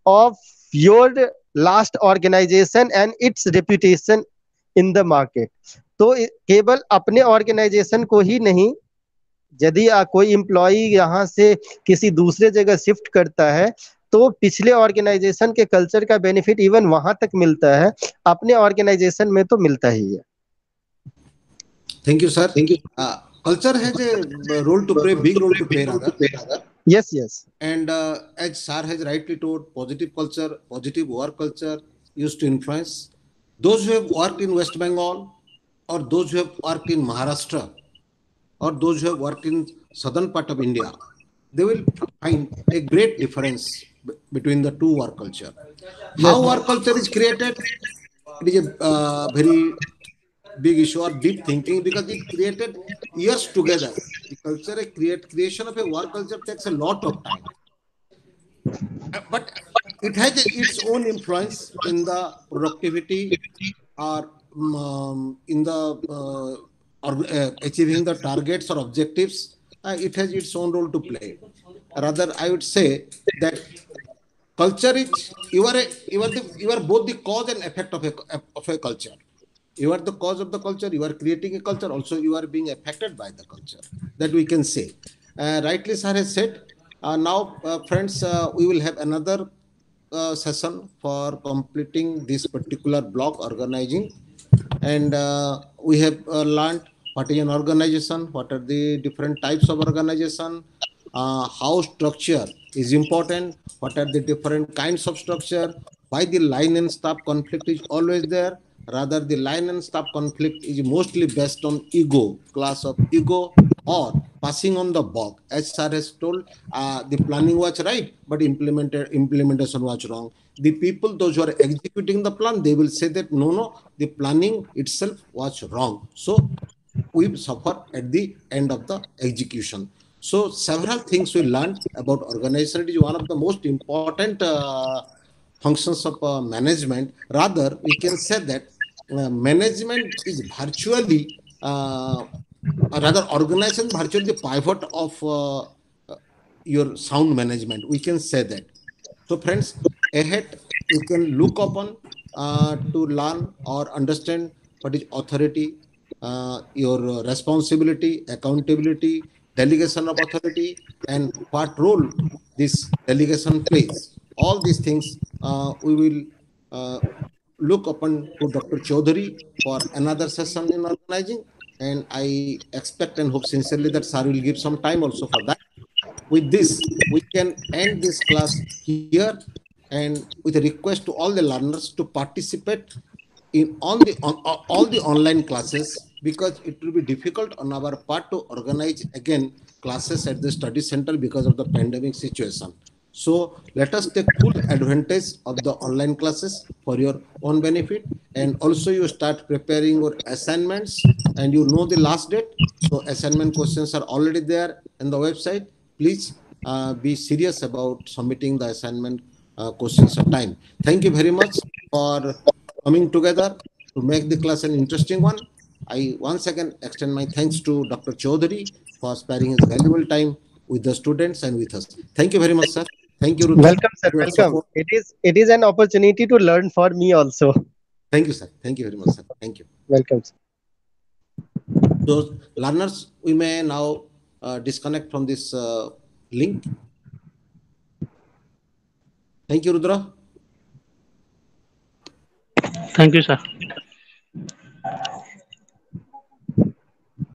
B: of your last organization and its reputation in the market तो केवल अपने ऑर्गेनाइजेशन को ही नहीं यदि कोई इम्प्लॉई यहाँ से किसी दूसरे जगह शिफ्ट करता है तो पिछले ऑर्गेनाइजेशन के कल्चर का बेनिफिट इवन वहाँ तक मिलता है अपने ऑर्गेनाइजेशन में तो मिलता ही है।
A: Thank you sir thank you culture है जे role to play big role to play rather
B: yes yes
A: and as sir has rightly told positive culture positive work culture used to influence those who have worked in west bengal or those who have worked in maharashtra or those who have worked in southern part of india they will find a great difference between the two work culture. How work culture is created? It is a uh, very big issue or deep thinking because it created years together. The culture, a create creation of a work culture takes a lot of time. But it has its own influence in the productivity or um, in the uh, or, uh, achieving the targets or objectives. Uh, it has its own role to play. Rather, I would say that culture is you are a, you are the you are both the cause and effect of a of a culture you are the cause of the culture you are creating a culture also you are being affected by the culture that we can say uh, rightly sir has said uh, now uh, friends we will have another uh, session for completing this particular block organizing and uh, we have learned what is an organization what are the different types of organization uh, how structure is important, what are the different kinds of structure, why the line and staff conflict is always there. Rather, the line and staff conflict is mostly based on ego, class of ego, or passing on the buck. As sir has told, uh, the planning was right, but implemented implementation was wrong. The people, those who are executing the plan, they will say that no, no, the planning itself was wrong. So we suffer at the end of the execution. So several things we learned about organization. Is one of the most important uh, functions of uh, management. Rather, we can say that uh, management is virtually, uh, rather organization virtually the pivot of uh, your sound management. We can say that. So friends, ahead you can look upon uh, to learn or understand what is authority, uh, your responsibility, accountability, delegation of authority and what role this delegation plays. All these things uh, we will uh, look upon to Dr. Chaudhary for another session in organizing. And I expect and hope sincerely that Sir will give some time also for that. With this, we can end this class here and with a request to all the learners to participate in on the on, uh, all the online classes because it will be difficult on our part to organize again classes at the study center because of the pandemic situation. So let us take full advantage of the online classes for your own benefit. And also you start preparing your assignments and you know the last date. So assignment questions are already there in the website. Please uh, be serious about submitting the assignment uh, questions of time. Thank you very much for coming together to make the class an interesting one. I once again extend my thanks to Dr. Chowdhury for sparing his valuable time with the students and with us. Thank you very much, sir. Thank you.
B: Rudra. Welcome, sir. Welcome. It is it is an opportunity to learn for me also.
A: Thank you, sir. Thank you very much, sir. Thank you.
B: Welcome. Sir.
A: So, learners, we may now uh, disconnect from this uh, link. Thank you, Rudra.
C: Thank you, sir.